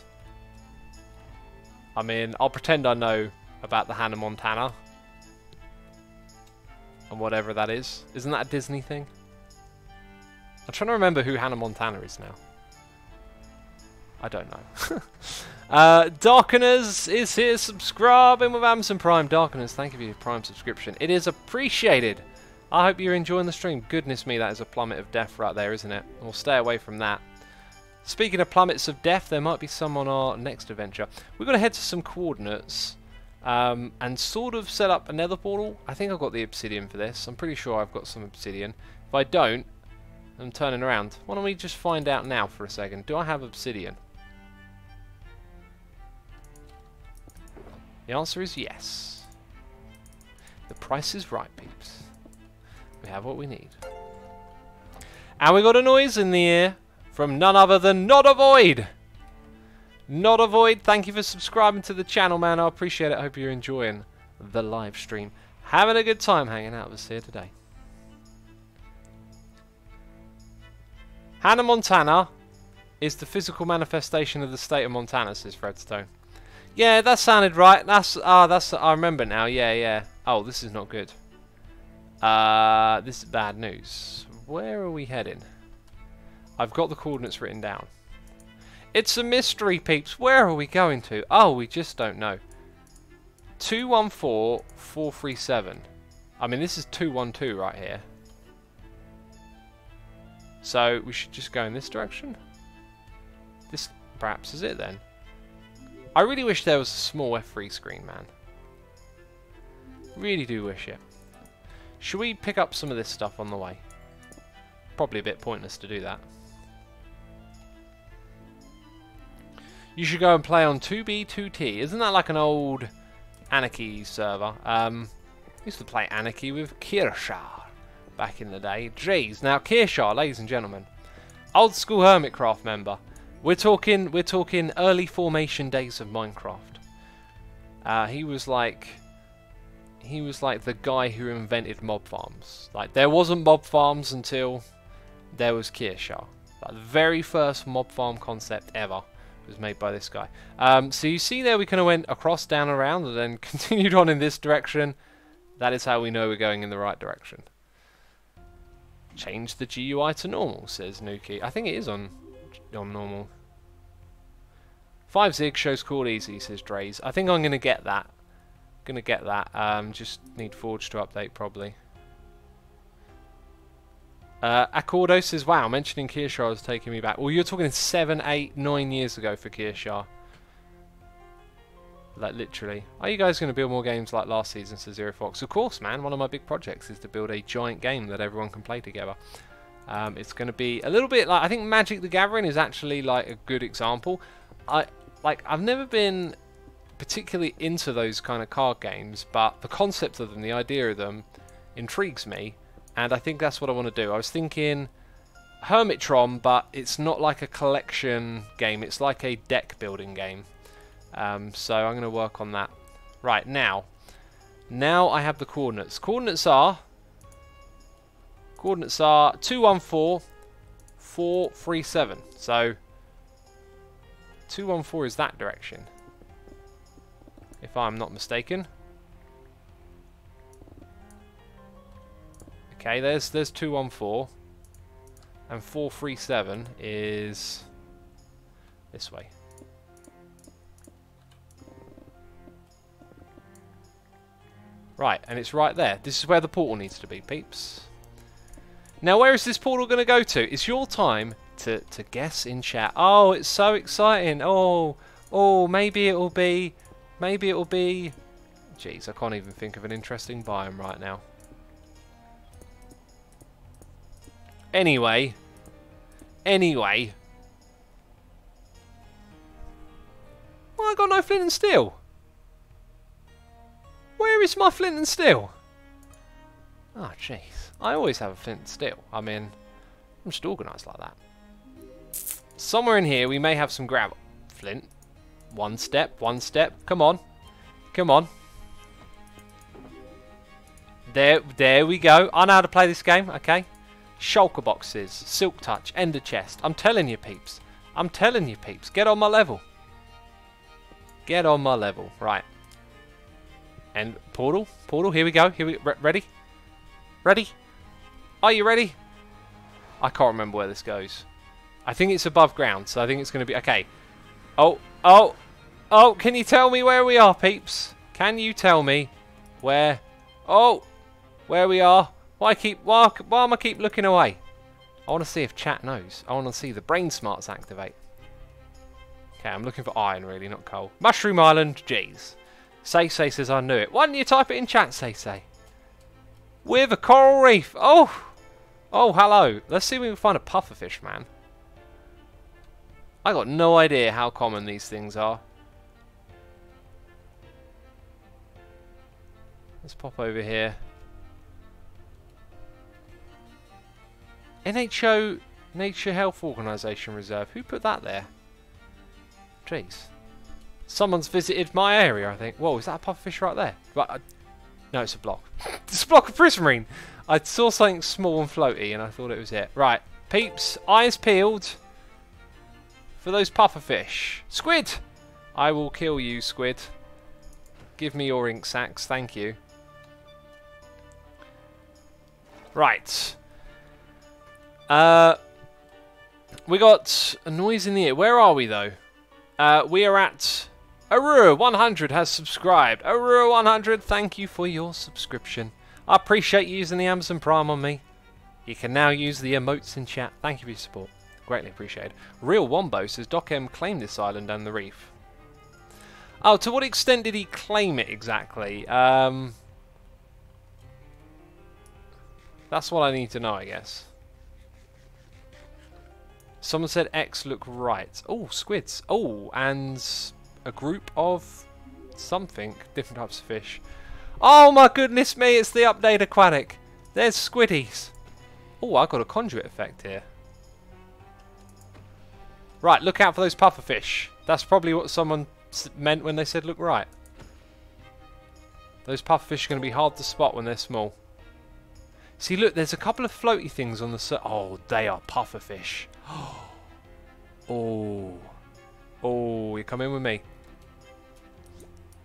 A: I mean, I'll pretend I know about the Hannah Montana. And whatever that is. Isn't that a Disney thing? I'm trying to remember who Hannah Montana is now. I don't know. uh, Darkeners is here subscribing with Amazon Prime. Darkeners, thank you for your Prime subscription. It is appreciated. I hope you're enjoying the stream. Goodness me, that is a plummet of death right there, isn't it? We'll stay away from that. Speaking of plummets of death, there might be some on our next adventure. We're going to head to some coordinates um, and sort of set up a nether portal. I think I've got the obsidian for this. I'm pretty sure I've got some obsidian. If I don't, I'm turning around. Why don't we just find out now for a second. Do I have obsidian? The answer is yes. The price is right, peeps. We have what we need. And we got a noise in the air from none other than Not a Void. Not a Void, thank you for subscribing to the channel, man. I appreciate it. I hope you're enjoying the live stream. Having a good time hanging out with us here today. Hannah Montana is the physical manifestation of the state of Montana, says Fredstone. Yeah, that sounded right. That's ah, uh, that's I remember now. Yeah, yeah. Oh, this is not good. Uh, this is bad news. Where are we heading? I've got the coordinates written down. It's a mystery, peeps. Where are we going to? Oh, we just don't know. 214437. I mean, this is 212 right here. So, we should just go in this direction? This perhaps is it then. I really wish there was a small F3 screen, man. Really do wish it. Should we pick up some of this stuff on the way? Probably a bit pointless to do that. You should go and play on 2B2T. Isn't that like an old Anarchy server? Um, used to play Anarchy with Kirshar back in the day. Jeez. Now, Kirshar, ladies and gentlemen, old school Hermitcraft member. We're talking we're talking early formation days of Minecraft. Uh, he was like he was like the guy who invented mob farms. Like there wasn't mob farms until there was Kirshar. Like the very first mob farm concept ever was made by this guy. Um, so you see there we kind of went across, down, around, and then continued on in this direction. That is how we know we're going in the right direction. Change the GUI to normal, says Nuki. I think it is on on normal. 5 zig shows cool easy, says Drays. I think I'm going to get that. To get that. Um, just need Forge to update, probably. Uh, Accordo says, wow, mentioning Kirshar is taking me back. Well, you're talking seven, eight, nine years ago for Kirshar. Like, literally. Are you guys going to build more games like last season, says Zero Fox? Of course, man. One of my big projects is to build a giant game that everyone can play together. Um, it's going to be a little bit like I think Magic the Gathering is actually like a good example. I like I've never been particularly into those kind of card games, but the concept of them, the idea of them, intrigues me, and I think that's what I want to do. I was thinking Hermitron, but it's not like a collection game. It's like a deck building game. Um, so I'm going to work on that. Right now, now I have the coordinates. Coordinates are Coordinates are 214, 437. So, 214 is that direction. If I'm not mistaken. Okay, there's there's 214. And 437 is This way. Right, and it's right there. This is where the portal needs to be, peeps. Now, where is this portal going to go to? It's your time to, to guess in chat. Oh, it's so exciting. Oh, oh, maybe it'll be, maybe it'll be... Jeez, I can't even think of an interesting biome right now. Anyway, anyway. Well, I got no flint and steel. Where is my flint and steel? Oh, jeez. I always have a flint and steel. I mean, I'm just organised like that. Somewhere in here, we may have some gravel. Flint. One step, one step. Come on. Come on. There, there we go. I know how to play this game, okay? Shulker boxes, silk touch, ender chest. I'm telling you, peeps. I'm telling you, peeps. Get on my level. Get on my level. Right. And portal, portal. Here we go. Here we re ready. Ready. Are you ready? I can't remember where this goes. I think it's above ground, so I think it's going to be... Okay. Oh, oh, oh, can you tell me where we are, peeps? Can you tell me where... Oh, where we are? Why keep... Why, why am I keep looking away? I want to see if chat knows. I want to see the brain smarts activate. Okay, I'm looking for iron, really, not coal. Mushroom Island, jeez. Say Say says I knew it. Why didn't you type it in chat, Say Say? With a coral reef. Oh! Oh, hello. Let's see if we can find a pufferfish, man. I got no idea how common these things are. Let's pop over here. NHO Nature Health Organisation Reserve. Who put that there? Jeez. Someone's visited my area, I think. Whoa, is that a pufferfish right there? Right, I, uh, no, it's a block. it's a block of prismarine. I saw something small and floaty, and I thought it was it. Right, peeps, eyes peeled for those pufferfish. Squid! I will kill you, squid. Give me your ink sacs, thank you. Right. Uh, we got a noise in the ear. Where are we, though? Uh, we are at... Arua100 has subscribed. Arua100, thank you for your subscription. I appreciate you using the Amazon Prime on me. You can now use the emotes in chat. Thank you for your support. Greatly appreciated. Real Wombo says Doc M claimed this island and the reef. Oh, to what extent did he claim it exactly? Um, that's what I need to know, I guess. Someone said X look right. Oh, squids. Oh, and a group of something. Different types of fish. Oh my goodness me, it's the update aquatic. There's squiddies. Oh, I got a conduit effect here. Right, look out for those pufferfish. That's probably what someone meant when they said look right. Those pufferfish are going to be hard to spot when they're small. See, look, there's a couple of floaty things on the surface. Oh, they are pufferfish. Oh. Oh, you come in with me.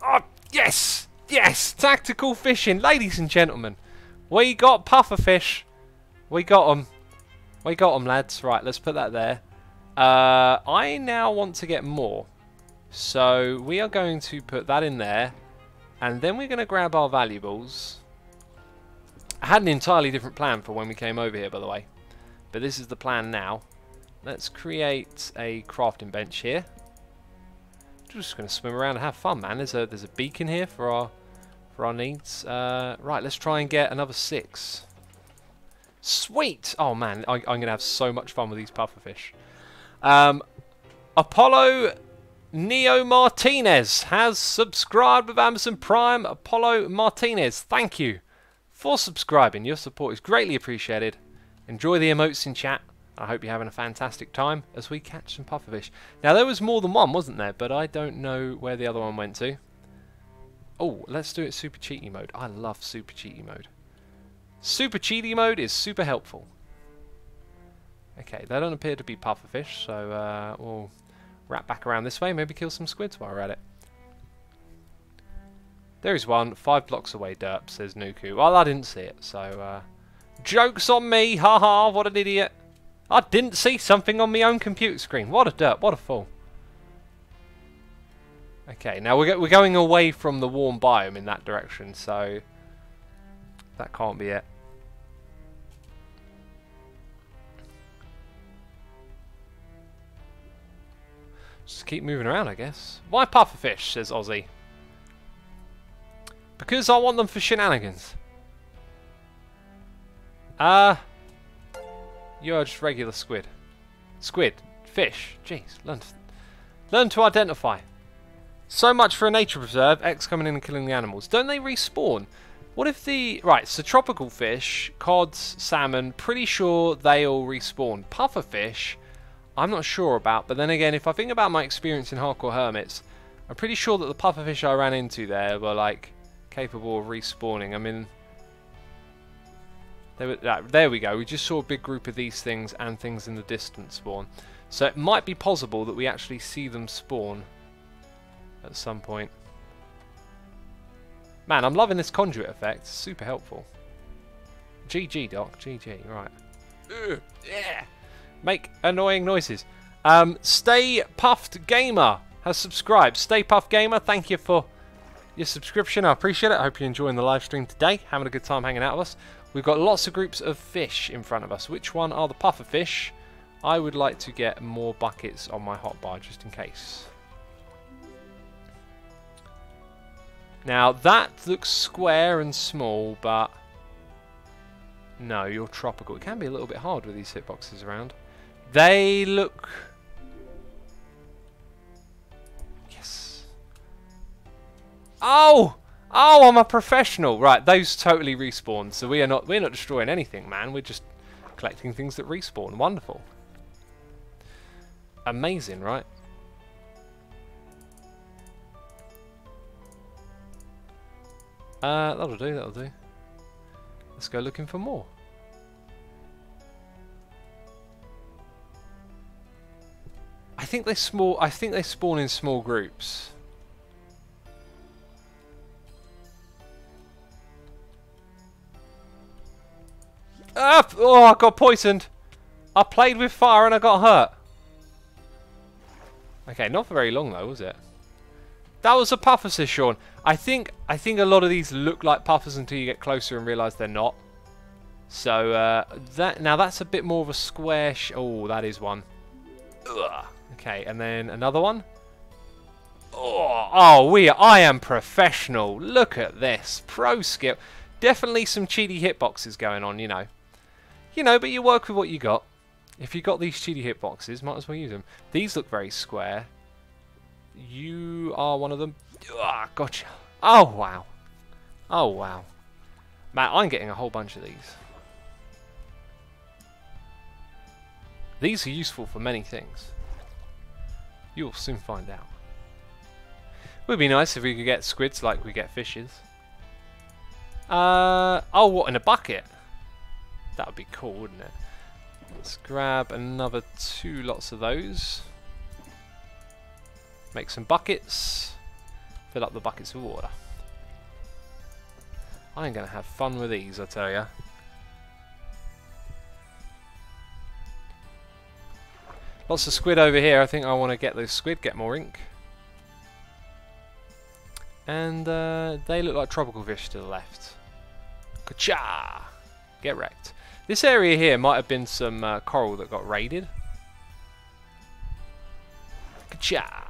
A: Oh, yes! Yes! Tactical fishing, ladies and gentlemen. We got pufferfish. We got them. We got them, lads. Right, let's put that there. Uh, I now want to get more. So we are going to put that in there. And then we're going to grab our valuables. I had an entirely different plan for when we came over here, by the way. But this is the plan now. Let's create a crafting bench here. Just going to swim around and have fun, man. There's a there's a beacon here for our for our needs. Uh, right, let's try and get another six. Sweet! Oh man, I, am going to have so much fun with these pufferfish. Um, Apollo Neo Martinez has subscribed with Amazon Prime. Apollo Martinez, thank you for subscribing. Your support is greatly appreciated. Enjoy the emotes in chat. I hope you're having a fantastic time as we catch some pufferfish. Now, there was more than one, wasn't there? But I don't know where the other one went to. Oh, let's do it super cheaty mode. I love super cheaty mode. Super cheaty mode is super helpful. Okay, they don't appear to be pufferfish, so uh, we'll wrap back around this way. Maybe kill some squids while we're at it. There is one, five blocks away, derp, says Nuku. Well, I didn't see it, so... Uh, joke's on me, haha, what an idiot. I didn't see something on my own computer screen. What a dirt, what a fool. Okay, now we're, we're going away from the warm biome in that direction, so that can't be it. Just keep moving around, I guess. Why pufferfish, says Ozzy. Because I want them for shenanigans. Ah. Uh, you're just regular squid. Squid. Fish. Jeez. Learn to, learn to identify. So much for a nature preserve. X coming in and killing the animals. Don't they respawn? What if the... Right, so tropical fish, cods, salmon, pretty sure they all respawn. Pufferfish I'm not sure about, but then again, if I think about my experience in Hardcore Hermits, I'm pretty sure that the pufferfish I ran into there were, like, capable of respawning. I mean, were, uh, there we go, we just saw a big group of these things and things in the distance spawn. So it might be possible that we actually see them spawn at some point. Man, I'm loving this conduit effect, super helpful. GG, Doc, GG, right. Yeah make annoying noises. Um, Stay Puffed Gamer has subscribed. Stay Puffed Gamer, thank you for your subscription. I appreciate it. I hope you're enjoying the live stream today, having a good time hanging out with us. We've got lots of groups of fish in front of us. Which one are the puffer fish? I would like to get more buckets on my hotbar just in case. Now that looks square and small, but no, you're tropical. It can be a little bit hard with these hitboxes around. They look... Yes. Oh! Oh, I'm a professional. Right, those totally respawn. So we are not we're not destroying anything, man. We're just collecting things that respawn. Wonderful. Amazing, right? Uh, that'll do, that'll do. Let's go looking for more. I think they small. I think they spawn in small groups. Ah! Oh, I got poisoned. I played with fire and I got hurt. Okay, not for very long though, was it? That was a puffer, says Sean. I think I think a lot of these look like puffers until you get closer and realise they're not. So uh, that now that's a bit more of a square. oh, that is one. Ugh. Okay, and then another one. Oh, oh, we I am professional. Look at this. Pro skill. Definitely some cheaty hitboxes going on, you know. You know, but you work with what you got. If you got these cheaty hitboxes, might as well use them. These look very square. You are one of them. Ah, gotcha. Oh, wow. Oh, wow. Man, I'm getting a whole bunch of these. These are useful for many things. You'll soon find out. Would be nice if we could get squids like we get fishes. Uh, oh, what, in a bucket? That would be cool, wouldn't it? Let's grab another two lots of those. Make some buckets. Fill up the buckets with water. I'm going to have fun with these, I tell you. Lots of squid over here. I think I want to get those squid, get more ink. And uh, they look like tropical fish to the left. Kacha! Get wrecked. This area here might have been some uh, coral that got raided. Kacha!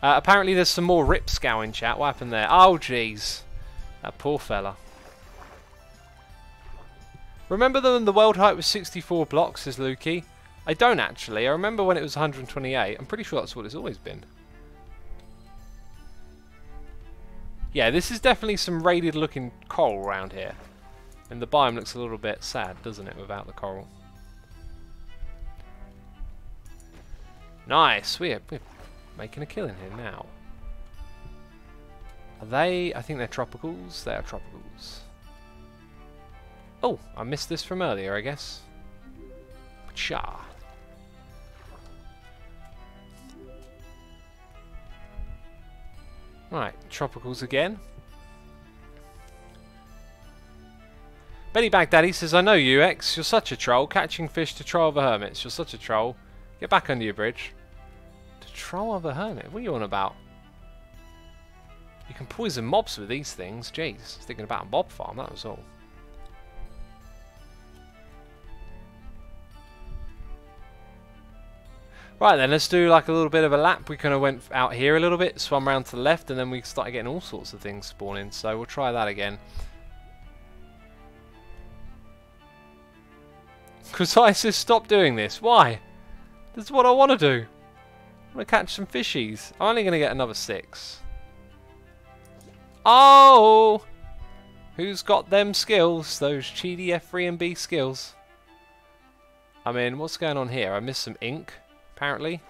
A: Uh, apparently there's some more rip scow in chat. What happened there? Oh, jeez. That poor fella. Remember when the world height was 64 blocks, says Lukey? I don't actually. I remember when it was 128. I'm pretty sure that's what it's always been. Yeah, this is definitely some raided looking coral around here. And the biome looks a little bit sad, doesn't it, without the coral. Nice! We're, we're making a killing here now. Are they... I think they're tropicals. They are tropicals. Oh, I missed this from earlier, I guess. Cha. Right, tropicals again. Benny Baghdaddy says, I know you, X. You're such a troll. Catching fish to troll the hermits. You're such a troll. Get back under your bridge. To troll of a hermit? What are you on about? You can poison mobs with these things. Jeez, thinking about a mob farm, that was all. Right then, let's do like a little bit of a lap. We kind of went out here a little bit, swum around to the left, and then we started getting all sorts of things spawning. So we'll try that again. Crisis, stop doing this. Why? This is what I want to do. I want to catch some fishies. I'm only going to get another six. Oh! Who's got them skills? Those cheaty F3 and B skills. I mean, what's going on here? I missed some ink apparently.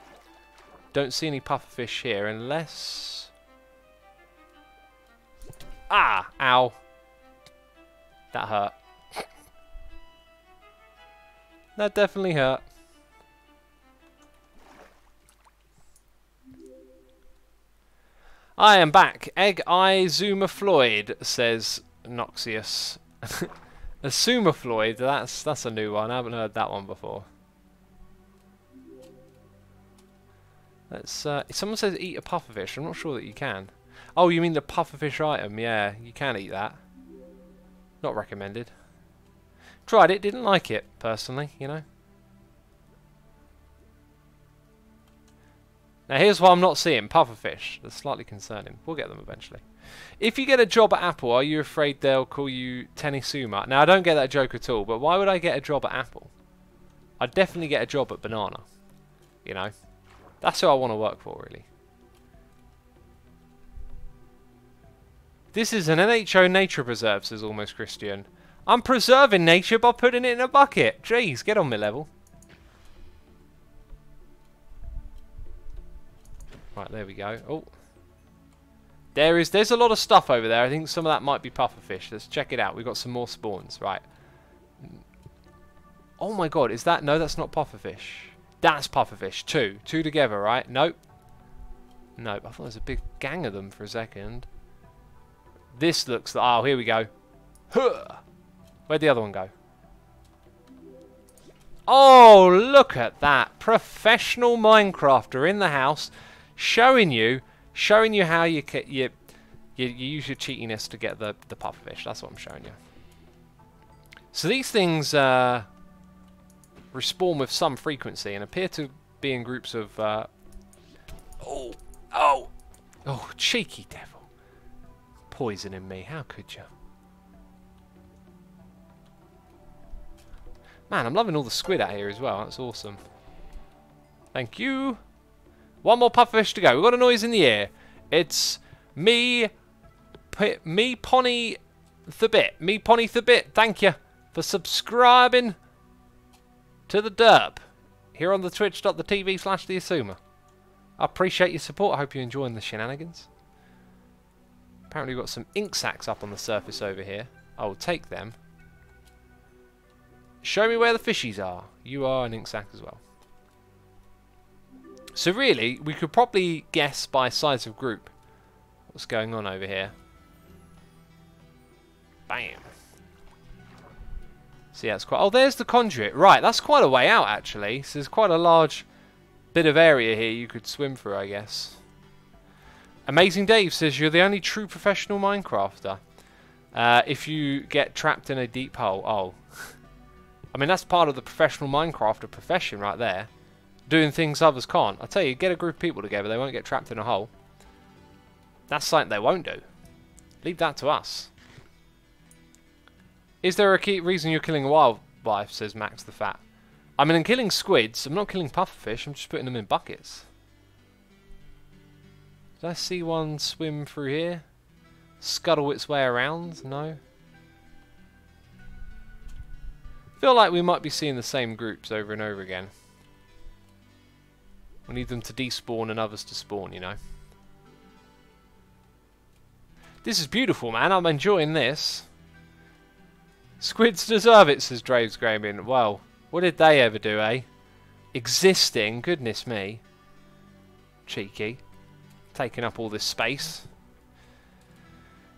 A: Don't see any pufferfish here unless... Ah! Ow. That hurt. that definitely hurt. I am back. Egg Eye Zuma Floyd, says Noxious. Floyd, that's, that's a new one. I haven't heard that one before. Let's. Uh, someone says eat a pufferfish. I'm not sure that you can. Oh, you mean the pufferfish item? Yeah, you can eat that. Not recommended. Tried it, didn't like it personally. You know. Now here's what I'm not seeing: pufferfish. That's slightly concerning. We'll get them eventually. If you get a job at Apple, are you afraid they'll call you Tenisuma? Now I don't get that joke at all. But why would I get a job at Apple? I'd definitely get a job at Banana. You know. That's who I want to work for, really. This is an NHO nature preserve, says Almost Christian. I'm preserving nature by putting it in a bucket. Jeez, get on my level. Right, there we go. Oh. There is, there's a lot of stuff over there. I think some of that might be pufferfish. Let's check it out. We've got some more spawns. Right. Oh my god, is that, no, that's not pufferfish. That's pufferfish. Two. Two together, right? Nope. Nope. I thought there was a big gang of them for a second. This looks... Oh, here we go. Huh. Where'd the other one go? Oh, look at that. Professional Minecrafter in the house showing you showing you how you, you, you, you use your cheatiness to get the, the pufferfish. That's what I'm showing you. So these things... Uh, respawn with some frequency and appear to be in groups of... Uh... Oh! Oh! Oh, cheeky devil. Poisoning me, how could you? Man, I'm loving all the squid out here as well. That's awesome. Thank you. One more pufferfish to go. We've got a noise in the air. It's me, P me Pony the Bit. Me Pony the Bit. Thank you for subscribing to the derp here on the twitch.tv slash Xisuma. I appreciate your support. I hope you're enjoying the shenanigans. Apparently we've got some ink sacs up on the surface over here. I will take them. Show me where the fishies are. You are an ink sac as well. So really, we could probably guess by size of group what's going on over here. Bam. So yeah, it's quite... Oh, there's the conduit. Right, that's quite a way out, actually. So there's quite a large bit of area here you could swim through, I guess. Amazing Dave says, you're the only true professional Minecrafter. Uh, if you get trapped in a deep hole. Oh. I mean, that's part of the professional Minecrafter profession right there. Doing things others can't. I tell you, get a group of people together, they won't get trapped in a hole. That's something they won't do. Leave that to us. Is there a key reason you're killing wildlife, says Max the Fat. I mean, I'm killing squids. I'm not killing pufferfish. I'm just putting them in buckets. Did I see one swim through here? Scuttle its way around? No. feel like we might be seeing the same groups over and over again. We need them to despawn and others to spawn, you know. This is beautiful, man. I'm enjoying this. Squids deserve it, says Draves Gaming. Well, what did they ever do, eh? Existing, goodness me. Cheeky. Taking up all this space.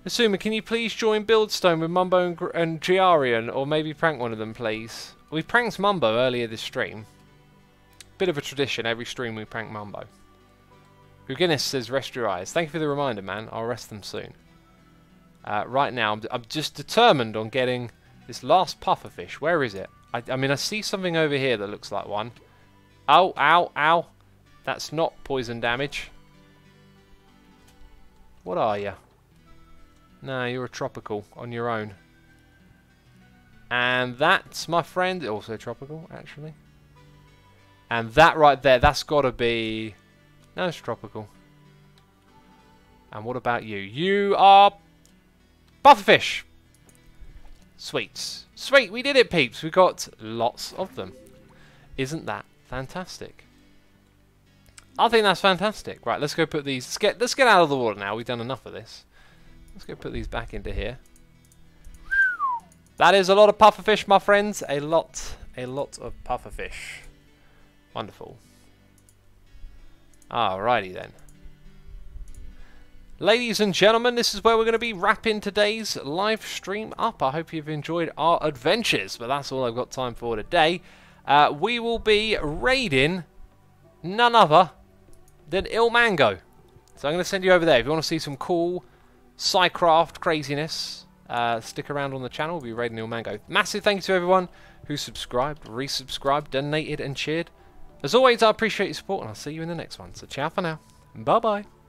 A: Xisuma, can you please join Buildstone with Mumbo and, and Grian, or maybe prank one of them, please? We pranked Mumbo earlier this stream. Bit of a tradition, every stream we prank Mumbo. Guinness says rest your eyes. Thank you for the reminder, man. I'll rest them soon. Uh, right now, I'm, I'm, just determined on getting this last pufferfish. Where is it? I, I mean, I see something over here that looks like one. Ow, ow, ow. That's not poison damage. What are you? No, you're a tropical on your own. And that's, my friend, also tropical, actually. And that right there, that's got to be... No, it's tropical. And what about you? You are... Pufferfish! Sweets. Sweet, we did it, peeps. We got lots of them. Isn't that fantastic? I think that's fantastic. Right, let's go put these... Let's get, let's get out of the water now. We've done enough of this. Let's go put these back into here. That is a lot of pufferfish, my friends. A lot, a lot of pufferfish. Wonderful. Alrighty then. Ladies and gentlemen, this is where we're going to be wrapping today's live stream up. I hope you've enjoyed our adventures, but that's all I've got time for today. Uh, we will be raiding none other than ilmango. So I'm going to send you over there. If you want to see some cool SciCraft craziness, uh, stick around on the channel. We'll be raiding ilmango. Massive thank you to everyone who subscribed, resubscribed, donated, and cheered. As always, I appreciate your support, and I'll see you in the next one. So ciao for now. Bye-bye.